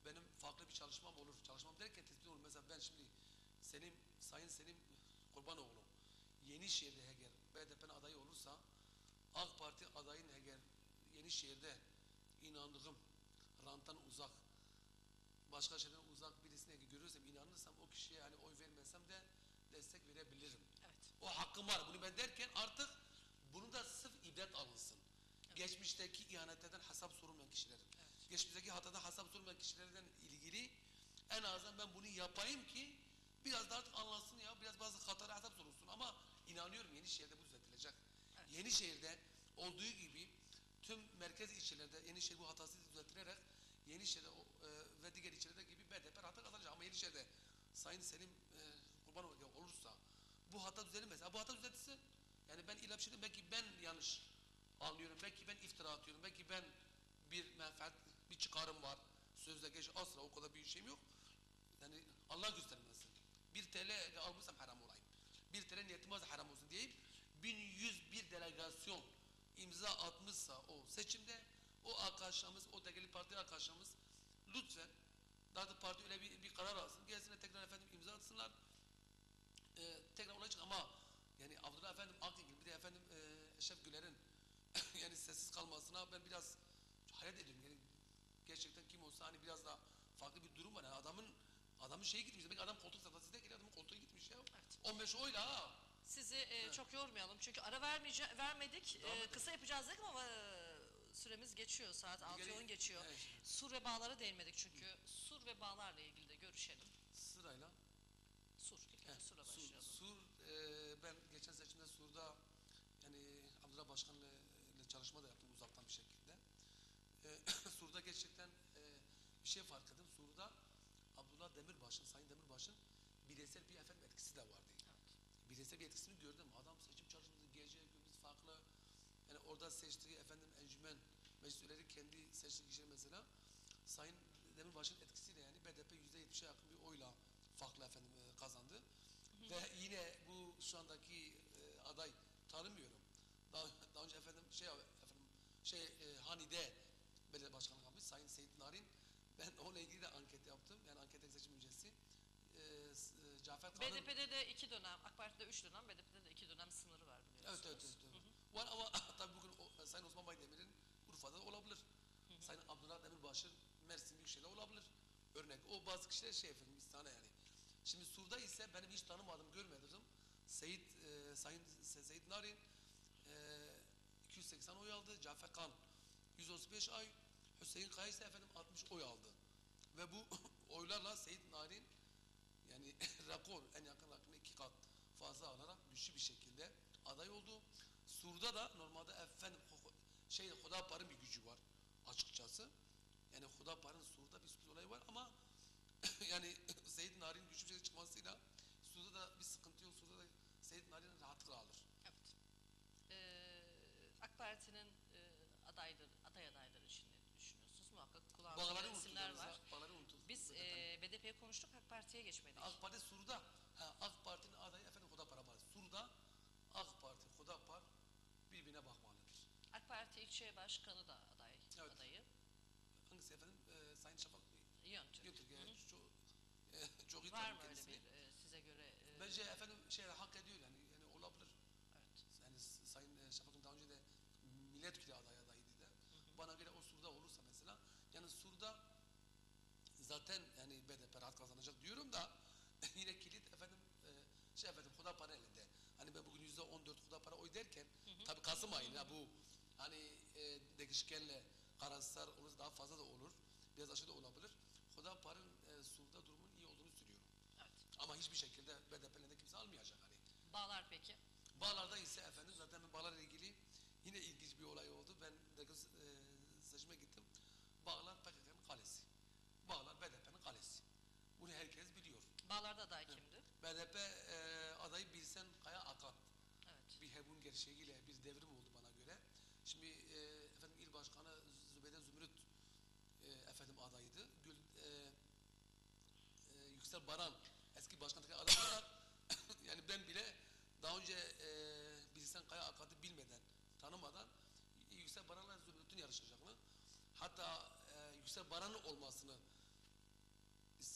benim farklı bir çalışmam olur. Çalışmam derken tespit olur. Mesela ben şimdi Selim, Sayın Selim Kurbanoğlu Yenişehir'de eğer BDP'nin adayı olursa AK Parti adayın eğer Yenişehir'de inandığım ranttan uzak başka şeyden uzak birisine görürsem inanırsam o kişiye hani oy vermesem de destek verebilirim. Evet. O hakkım var. Bunu ben derken artık bunu da sırf ibret alınsın. Geçmişteki ihanetlerden hesap sorulmayan kişilerin. Evet. Geçmişteki hatadan hesap sorulmayan kişilerden ilgili en azından ben bunu yapayım ki biraz da artık anlasın ya biraz bazı hatalara hesap sorulsun ama inanıyorum Yenişehir'de bu düzeltilecek. Evet. Yenişehir'de olduğu gibi tüm merkez ilçelerde Yenişehir bu hatası düzeltilerek Yenişehir'de e, ve diğer ilçelerde gibi BDP hata kazanacak ama Yenişehir'de Sayın Selim e, Kurbanov olursa bu hata düzelir Ha, bu hata düzeltirse yani ben illa bir şey diyeyim, belki ben yanlış anlıyorum belki ben iftira atıyorum belki ben bir menfaat bir çıkarım var sözde geç asla o kadar büyük şeyim yok yani Allah göstermesin. Bir TL almışsam haram olayım. Bir TL niyetim varsa haram olsun deyip 1101 delegasyon imza atmışsa o seçimde o arkadaşlarımız, o tekeli parti arkadaşlarımız lütfen daha da parti öyle bir, bir karar alsın. Gelsinler tekrar efendim imza atsınlar. Ee, tekrar olay çık ama yani Abdullah efendim Akgül bir de efendim e, Eşref Güler'in yani sessiz kalmasına ben biraz hayret ediyorum. Yani gerçekten kim olsa hani biraz da farklı bir durum var. Yani adamın adamın şeyi gitmiş. Demek adam koltuk satası değil ki adamın koltuğu gitmiş ya. Evet. 15 oyla ha. Sizi e, çok yormayalım çünkü ara vermeyece vermedik. E, kısa yapacağız dedik ama e, süremiz geçiyor. Saat 6 geri- 10 geçiyor. Evet. Sur ve bağlara değinmedik çünkü. Sur ve bağlarla ilgili de görüşelim. Sırayla. Sur. İlk önce Sur'la Sur, başlayalım. Sur e, ben geçen seçimde Sur'da yani Abdullah Başkan'la ile çalışma da yaptım uzaktan bir şekilde. E, Sur'da gerçekten e, bir şey fark ettim. Sur'da Abdullah Demirbaş'ın, Sayın Demirbaş'ın bireysel bir efendim etkisi de vardı. Evet. bireysel bir etkisini gördüm. Adam seçim çalışması gece gündüz farklı. Yani orada seçtiği efendim encümen meclis üyeleri kendi seçtiği kişiler mesela Sayın Demirbaş'ın etkisiyle yani BDP yüzde yetmişe yakın bir oyla farklı efendim e, kazandı. Ve yine bu şu andaki e, aday tanımıyorum. Daha, daha önce efendim şey efendim şey e, Hani'de belediye başkanlığı yapmış Sayın Seyit Narin. Ben onunla ilgili de anket yaptım. Yani anket seçim öncesi. E, s- e, Cafer Kan'ın BDP'de de iki dönem, AK Parti'de üç dönem, BDP'de de iki dönem sınırı var biliyorsunuz. Evet evet evet. evet. Var ama tabii bugün o, Sayın Osman Baydemir'in Urfa'da olabilir. Sayın Abdullah Demirbaş'ın Mersin Büyükşehir'de olabilir. Örnek o bazı kişiler şey efendim biz tane yani. Şimdi Sur'da ise benim hiç tanımadığım, görmediğim Seyit, e, Sayın Se- Seyit Narin e, 280 oy aldı. Cafer Kan 135 ay. Hüseyin Kaya ise efendim 60 oy aldı. Ve bu oylarla Seyit Narin yani rekor en yakın rakımı iki kat fazla alarak güçlü bir şekilde aday oldu. Sur'da da normalde efendim şey Hudapar'ın bir gücü var açıkçası. Yani Hudapar'ın Sur'da bir sürpriz olayı var ama yani Seyit Narin güçlü bir şekilde çıkmasıyla Sur'da da bir sıkıntı yok. Sur'da da Seyit Narin rahatlıkla alır. Evet. Ee, AK Parti'nin e, adayları, aday adayları için ne düşünüyorsunuz? Muhakkak kulağınızda Bağları isimler var. Bağları. Biz e, BDP'yi konuştuk, AK Parti'ye geçmedik. AK Parti Sur'da ha, AK Parti'nin adayı efendim Hudapar var. Sur'da AK Parti Hudapar birbirine bakmalıdır. AK Parti ilçe başkanı da aday, Evet. adayı. Hangisi efendim? Ee, Sayın Şafak Yöntürk. Götürge Hı hı. çok e, çok iyi Var mı öyle bir e, size göre? e, Bence efendim şey hak ediyor yani, yani olabilir. Evet. Yani Sayın e, Şafak'ın daha önce de milletvekili aday adayıydı da. Bana göre o Sur'da olursa mesela yani Sur'da zaten yani BDP rahat kazanacak diyorum da yine kilit efendim e, şey efendim Hudapar elinde. Hani ben bugün yüzde on dört Hudapar oy derken tabii Kasım ayında bu hani e, değişkenle kararsızlar olursa daha fazla da olur. Biraz aşağı da olabilir. Hudapar'ın e, Sur'da durumun iyi Ama hiçbir şekilde BDP'den de kimse almayacak hani. Bağlar peki? Bağlarda ise efendim zaten bağlarla ilgili yine ilginç bir olay oldu. Ben de kız e, seçime gittim. Bağlar PKK'nın kalesi. Bağlar BDP'nin kalesi. Bunu herkes biliyor. Bağlarda aday kimdi? BDP e, adayı Bilsen Kaya Akat. Evet. Bir hebun gerçeğiyle bir devrim oldu bana göre. Şimdi e, efendim il başkanı Zübeyde Zümrüt e, efendim adayıydı. Gül e, e, Yüksel Baran eski başkandaki adaylar yani ben bile daha önce e, Bilsen Kaya Akat'ı bilmeden tanımadan Yüksel Baran'la Zümrüt'ün yarışacağını hatta e, Yüksel Baran'ın olmasını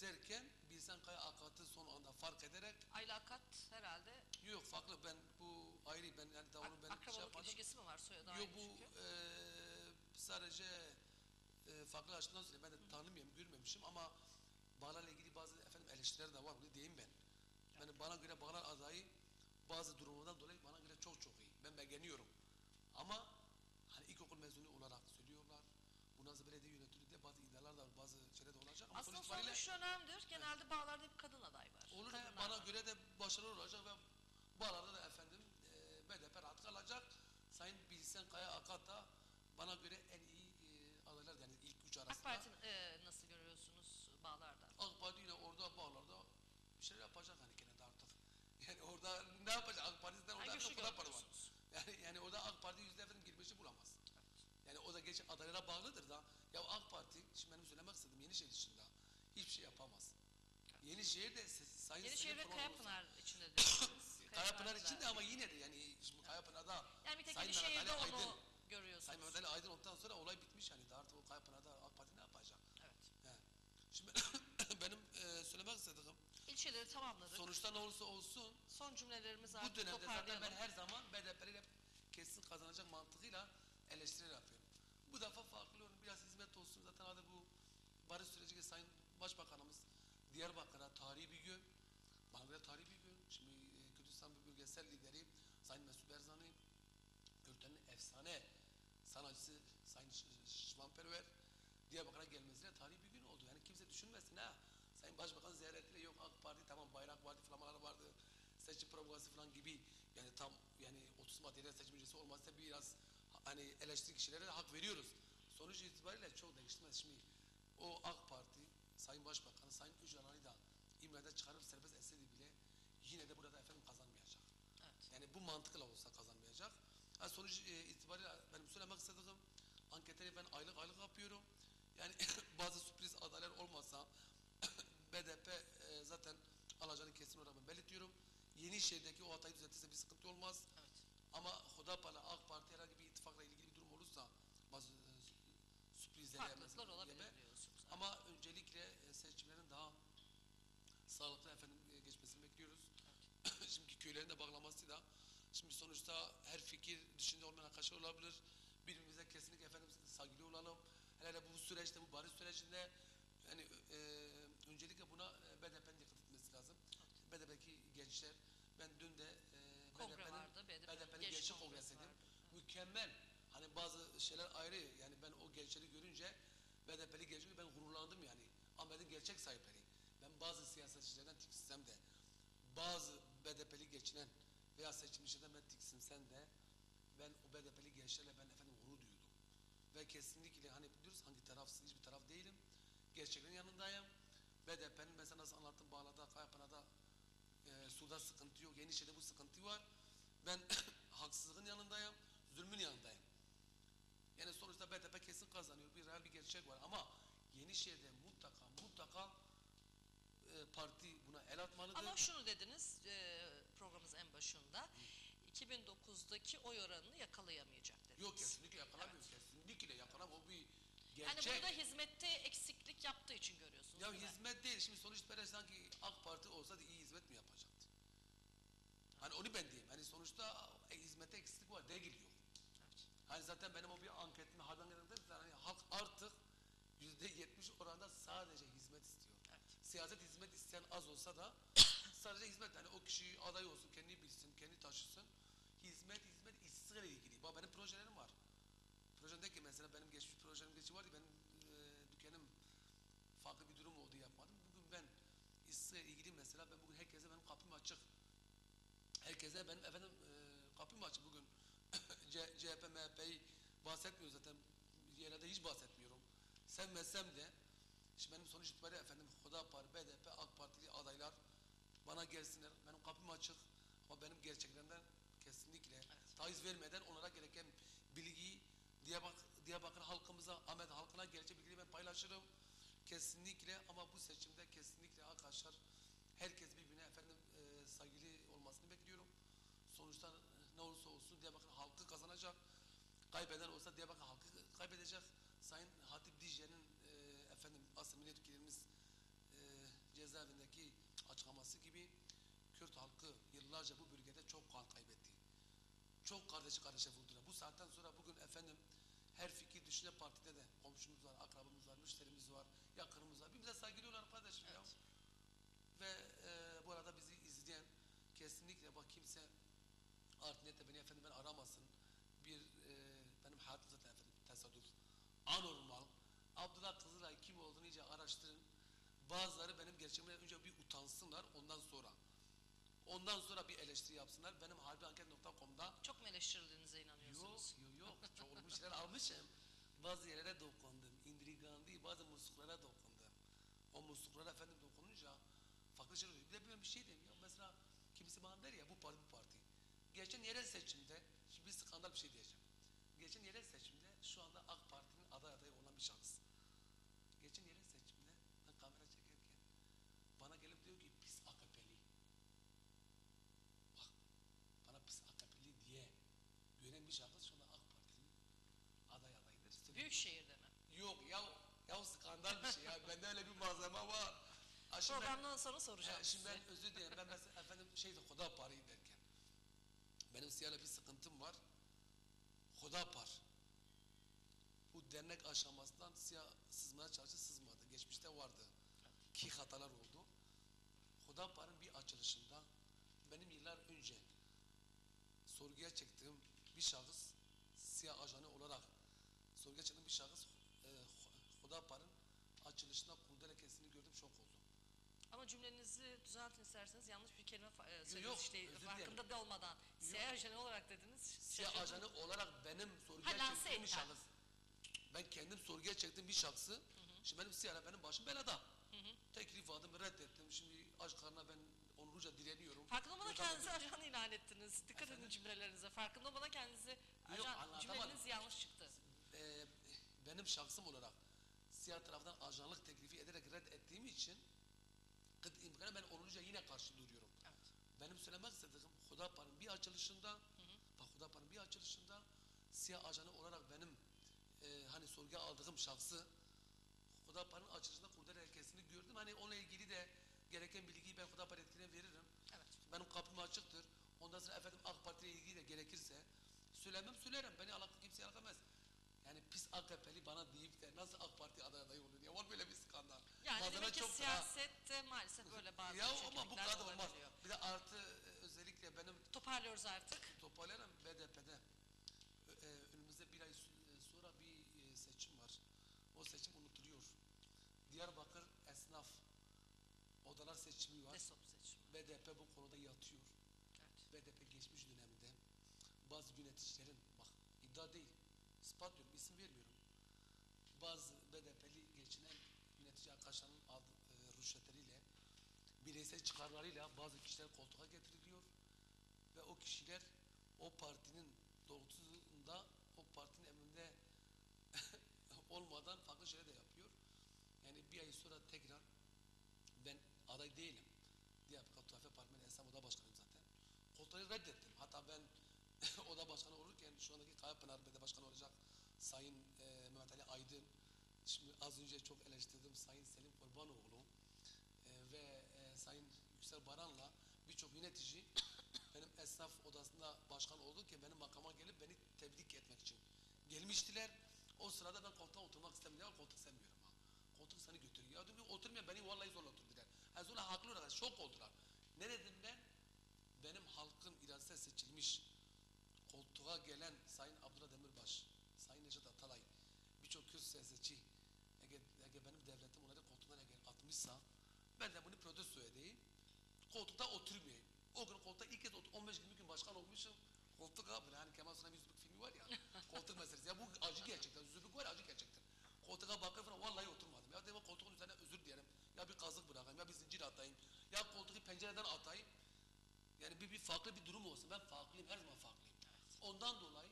isterken Bilsen Kaya Akat'ı son anda fark ederek Ayla Akat herhalde yok farklı ben bu ayrı ben yani onu ak- ben akrabalık şey yapmadım. ilişkisi mi var soyadı Yok aynı bu çünkü? e, sadece e, farklı açıdan söyleyeyim. Ben de tanımıyorum, görmemişim ama Bağlar'la ilgili bazı efendim eleştiriler de var. Bunu diyeyim ben. Yani bana göre Bağlar adayı bazı durumlardan dolayı bana göre çok çok iyi. Ben beğeniyorum. Ama hani ilkokul mezunu olarak söylüyorlar. Bu nasıl belediye yönetiminde bazı iddialar da var, bazı şeyler de olacak. Ama Aslında sonuç itibariyle sonuç önemlidir. Genelde bağlarda hep kadın aday var. olur Kadınlar bana var. göre de başarılı olacak ve Bağlar'da da efendim e, BDP rahat kalacak. Sayın Bilsen Kaya Akat da bana göre en iyi e, adaylar yani ilk üç arasında. AK Parti e, nasıl görüyorsunuz bağlarda? AK Parti yine orada bağlarda bir şeyler yapacak hani gene de artık. Yani orada ne yapacak AK Parti'den orada o kadar para var. Yani, yani orada AK Parti yüzde efendim girmişi bulamaz. Yani o da geç adaylara bağlıdır da. Ya AK Parti, şimdi benim söylemek istediğim Yenişehir dışında hiçbir şey yapamaz. Yenişehir de se- Sayın Yenişehir ve Kayapınar içinde dediniz. Kayapınar da- için de ama yine de yani şimdi Kayapınar'da Yani bir tek Sayın Yenişehir'de onu Aydın, görüyorsunuz. Sayın Mehmet Ali Aydın olduktan sonra olay bitmiş yani daha artık o Kayapınar'da AK Parti ne yapacak? Evet. He. Şimdi benim e, söylemek istediğim İlçeleri tamamladık. sonuçta ne olursa olsun Son cümlelerimizi bu artık dönemde zaten ben her zaman BDP'leri kesin kazanacak mantığıyla eleştiri yapıyorum. Bu defa farklı olsun. Zaten adı bu barış süreci Sayın Başbakanımız Diyarbakır'a tarihi bir gün. Göre tarihi bir gün. Şimdi e, Kürdistan bölgesel lideri Sayın Mesut Erzani, ülkenin efsane sanatçısı Sayın Şvanperver Diyarbakır'a gelmesiyle tarihi bir gün oldu. Yani kimse düşünmesin ha. Sayın Başbakan ziyaretiyle yok AK Parti tamam bayrak vardı, flamalar vardı, seçim propagandası falan gibi yani tam yani 30 materyal seçim öncesi olmazsa biraz hani eleştiri kişilere de hak veriyoruz. Sonuç itibariyle çok değişmez. Şimdi o AK Parti Sayın Başbakanı Sayın Öcalan'ı da İmre'de çıkarıp serbest etseydi bile yine de burada efendim kazanmayacak. Evet. Yani bu mantıkla olsa kazanmayacak. Ha, sonuç e, itibariyle benim söylemek istediğim anketleri ben aylık aylık yapıyorum. Yani bazı sürpriz adaylar olmasa BDP e, zaten alacağını kesin olarak ben belirtiyorum. Yenişehir'deki o hatayı düzeltirse bir sıkıntı olmaz. Evet. Ama Hudapar'la AK Parti herhangi bir ittifakla ilgili bir durum olursa bazı Farklılıklar olabilir diyorsunuz. Ama öncelikle e, seçimlerin daha sağlıklı efendim e, geçmesini bekliyoruz. Şimdi köylerin de bağlaması da şimdi sonuçta her fikir dışında olmayan arkadaşlar olabilir. Birbirimize kesinlikle efendim saygılı olalım. Hele hele bu süreçte, bu barış sürecinde yani e, öncelikle buna e, BDP'nin dikkat etmesi lazım. BDP'deki gençler, ben dün de e, vardı, BDP BDP'nin genç gençlik kongresi kongresiydim. Mükemmel. Hani bazı şeyler ayrı. Yani ben o gençleri görünce BDP'li gençleri ben gururlandım yani. Benim gerçek sahipleri. Ben bazı siyasetçilerden tiksinsem de bazı BDP'li geçinen veya seçilmişlerden ben tiksinsem de ben o BDP'li gençlerle ben efendim gurur duydum. Ve kesinlikle hani diyoruz hangi tarafsın hiçbir taraf değilim. Gerçeklerin yanındayım. BDP'nin mesela nasıl anlattım Bağla'da, Kayapına'da e, suda sıkıntı yok. Yenişehir'de bu sıkıntı var. Ben haksızlığın yanındayım, zulmün yanındayım. Yani sonuçta BDP kesin kazanıyor. Bir real bir gerçek var ama Yenişehir'de mutlaka mutlaka e, parti buna el atmalıdır. Ama şunu dediniz e, programımızın en başında. 2009'daki oy oranını yakalayamayacak dediniz. Yok kesinlikle yakalamıyor. Kesinlikle yakalamıyor. O bir gerçek. Yani burada hizmette eksiklik yaptığı için görüyorsunuz Ya değil hizmet değil. Şimdi sonuç itibariyle sanki AK Parti olsa da iyi hizmet mi yapacaktı? Hani onu ben diyeyim. Hani sonuçta e, hizmette eksiklik var. Değil yok. Hani zaten benim o bir anketimi hadan yanında hani halk artık yüzde yetmiş oranda sadece hizmet istiyor. Evet. Siyaset hizmet isteyen az olsa da sadece hizmet yani o kişi aday olsun, kendi bilsin, kendi taşısın. Hizmet, hizmet istikrarla ilgili. Bak benim projelerim var. Projemde ki mesela benim geçmiş projem geçi vardı. Benim e, dükkanım farklı bir durum oldu yapmadım. Bugün ben almasıyla ilgili mesela ben bugün herkese benim kapım açık. Herkese benim efendim e, kapım açık bugün. C- CHP, MHP'yi bahsetmiyorum zaten. Yerlerde hiç bahsetmiyorum. Sevmezsem de şimdi benim sonuç itibariyle efendim Hüdapar, BDP, AK Partili adaylar bana gelsinler. Benim kapım açık. Ama benim gerçeklerden kesinlikle taviz vermeden onlara gereken bilgiyi Diyarbakır, Diyarbakır halkımıza, Ahmet halkına gerçek bilgiyi ben paylaşırım. Kesinlikle ama bu seçimde kesinlikle arkadaşlar herkes birbirine efendim e, saygılı olmasını bekliyorum. Sonuçta ne olursa olsun Diyarbakır halkı kazanacak. Kaybeden olsa Diyarbakır halkı kaybedecek. Sayın Hatip Dicle'nin e, efendim asıl milletvekilimiz e, cezaevindeki açıklaması gibi Kürt halkı yıllarca bu bölgede çok kan kaybetti. Çok kardeşi kardeşe vurdular. Bu saatten sonra bugün efendim her fikir düşünce partide de komşumuz var, akrabamız var, müşterimiz var, yakınımız var. Birbirimize saygılıyorlar kardeşim ya. Evet. Ve e, bu arada bizi izleyen kesinlikle bak kimse art niyette beni efendim ben aramasın. Bir e, benim hayatım zaten efendim tesadüf. Anormal. Abdullah Kızılay kim olduğunu iyice araştırın. Bazıları benim gerçekimden önce bir utansınlar ondan sonra. Ondan sonra bir eleştiri yapsınlar. Benim harbianket.com'da Çok mu eleştirildiğinize Yok, inanıyorsunuz? yok, yok. Çok olmuş şeyler almışım. Bazı yerlere dokundum. Indirgandı, bazı musluklara dokundum. O musluklara efendim dokununca farklı şeyler oluyor. Bir de böyle bir şey diyeyim ya. Mesela kimisi bana der ya bu parti bu parti. Geçen yerel seçimde, şimdi bir skandal bir şey diyeceğim. Geçen yerel seçimde şu anda AK Parti'nin aday adayı olan bir şahıs. Geçen yerel seçimde ben kamera çekerken bana gelip diyor ki pis AKP'li. Bak bana pis AKP'li diye gören bir şahıs şu anda AK Parti'nin aday adayıdır. Büyükşehir'de mi? Yok ya ya skandal bir şey ya. Bende öyle bir malzeme var. Şimdi ben- Programdan sonra soracağım He, şimdi ben özür dilerim. Ben mesela efendim şeyde Hudapar derken benim siyahla bir sıkıntım var. Hudapar bu dernek aşamasından siyah sızmaya çalıştı sızmadı. Geçmişte vardı. Ki hatalar oldu. Hudapar'ın bir açılışında benim yıllar önce sorguya çektiğim bir şahıs siyah ajanı olarak sorguya çektiğim bir şahıs e, Hudapar'ın açılışında kurdele kesini gördüm şok oldum. Ama cümlenizi düzeltin isterseniz yanlış bir kelime e, söylediniz yok, işte özür farkında da olmadan. Siyah ajanı olarak dediniz. Siyah ajanı olarak benim sorguya Ha, çektiğim bir şahıs. Ben kendim sorguya çektiğim bir şahsı. Şimdi benim siyahla benim başım belada. Teklif aldım reddettim. Şimdi aşk karnına ben onurluca direniyorum. Farkında olmadan Yok, kendinizi ajan ilan ettiniz. Dikkat edin Efendim? cümlelerinize. Farkında olmadan kendinizi ajan anlatamadım. cümleniz yanlış çıktı. e, benim şahsım olarak siyah taraftan ajanlık teklifi ederek reddettiğim için kıt imkanı ben onurluca yine karşı duruyorum. Evet. Benim söylemek istediğim Hudapar'ın bir açılışında bak Hudapar'ın bir açılışında siyah ajanı olarak benim e, hani sorguya aldığım şahsı Hudapar'ın açılışında kurdele hareketini gördüm. Hani onunla ilgili de gereken bilgiyi ben Hudapar etkiline veririm. Evet. Benim kapım açıktır. Ondan sonra efendim AK Parti ile ilgili de gerekirse söylemem söylerim. Beni alakalı kimseye alakamaz. Yani pis AKP'li bana deyip de nasıl AK Parti aday adayı olur diye var böyle bir skandal. Yani Malzeme demek ki çok daha- siyasette maalesef böyle bazı ya ama bu kadar olmaz. Bir de artı e, özellikle benim Toparlıyoruz artık. toparlayan BDP'de e, önümüzde bir ay e, sonra bir e, seçim var. O seçim unutuluyor. Diyarbakır esnaf odalar seçimi var. Desop seçimi. BDP bu konuda yatıyor. Evet. BDP geçmiş dönemde bazı yöneticilerin bak iddia değil ispat diyorum isim vermiyorum. Bazı BDP'li geçinen yönetici arkadaşlarının aldığı e, rüşvetleriyle bireysel çıkarlarıyla bazı kişiler koltuğa getiriliyor ve o kişiler o partinin doğrultusunda o partinin emrinde olmadan farklı şeyler de yapıyor. Yani bir ay sonra tekrar ben aday değilim. Diyarbakır Tuhaffe Partisi'nin Esnaf Oda Başkanıyım zaten. Koltuğu reddettim. Hatta ben oda başkanı olurken şu andaki Kayapınar Belediye Başkanı olacak Sayın e, Mehmet Ali Aydın, şimdi az önce çok eleştirdim Sayın Selim Kurbanoğlu e, ve e, Sayın Yüksel Baran'la birçok yönetici benim esnaf odasında başkan olurken benim makama gelip beni tebrik etmek için gelmiştiler. O sırada ben koltuğa oturmak istemiyorum. Koltuk sevmiyorum ha. Koltuk seni götürüyor. Ya oturmayan beni vallahi zorla oturdular. Ha, zorla haklı olarak şok oldular. Ne dedim ben? Benim halkın iradesi seçilmiş koltuğa gelen Sayın Abdullah Demirbaş, Sayın Necdet Atalay, birçok Kürt siyasetçi eğer, eğer benim devletim onları koltuğundan eğer atmışsa Ben de bunu protesto edeyim. Koltukta oturmayayım. O gün koltukta ilk kez otur- 15-20 gün başkan olmuşum. Koltuk abi hani Kemal Sunal bir Zübük filmi var ya. koltuk meselesi. Ya bu acı gerçekten. Zübük var ya, acı gerçekten. Koltuğa bakıp falan vallahi oturmadım. Ya dedim koltuğun üzerine özür dilerim. Ya bir kazık bırakayım ya bir zincir atayım. Ya koltuğu pencereden atayım. Yani bir, bir farklı bir durum olsun. Ben farklıyım, her zaman farklıyım. Ondan dolayı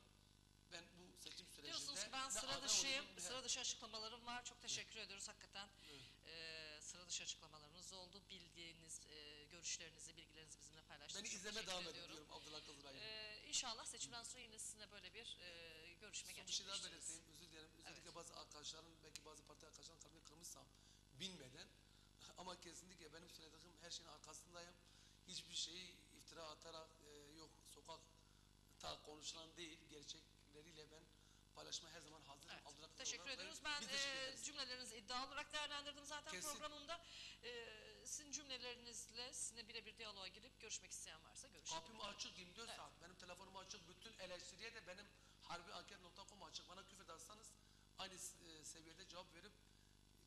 sürecinde... Diyorsunuz ki ben sıra dışıyım, sıra dışı açıklamalarım var. Çok teşekkür ediyoruz hakikaten. Evet. Ee, sıra dışı açıklamalarınız oldu. Bildiğiniz, e, görüşlerinizi, bilgilerinizi bizimle paylaştınız. Beni izleme devam ediyorum. ediyorum Abdullah Kızılay'ı. Ee, inşallah seçimden sonra yine sizinle böyle bir e, görüşme Son bir şey gerçekleştiririz. belirteyim, özür dilerim. Özellikle Evet. bazı arkadaşların, belki bazı parti arkadaşların kalbini kırmışsam bilmeden ama kesinlikle benim söylediğim her şeyin arkasındayım. Hiçbir şeyi iftira atarak e, yok sokakta konuşulan değil, gerçekleriyle ben paylaşmaya her zaman hazırım. Evet, teşekkür ediyoruz. Ben teşekkür e, cümlelerinizi iddialı olarak değerlendirdim zaten Kesin. programımda. E, sizin cümlelerinizle sizinle birebir diyaloğa girip görüşmek isteyen varsa görüşelim. Kapım açık 24 Evet. saat. Benim telefonum açık. Bütün eleştiriye de benim harbianket.com açık. Bana küfür ederseniz aynı e, seviyede cevap verip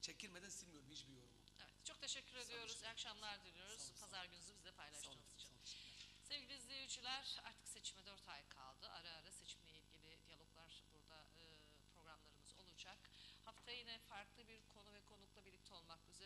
çekilmeden silmiyorum hiçbir yorumu. Evet, çok teşekkür olun, ediyoruz. İyi akşamlar diliyoruz. Sağ olun, sağ. Pazar gününüzü bizle Sağ paylaştığınız için. Sağ olun. Sevgili izleyiciler artık seçime 4 ay kaldı. Ara ara seçimle ilgili diyaloglar burada Haftaya yine farklı bir konu ve konukla birlikte olmak üzere.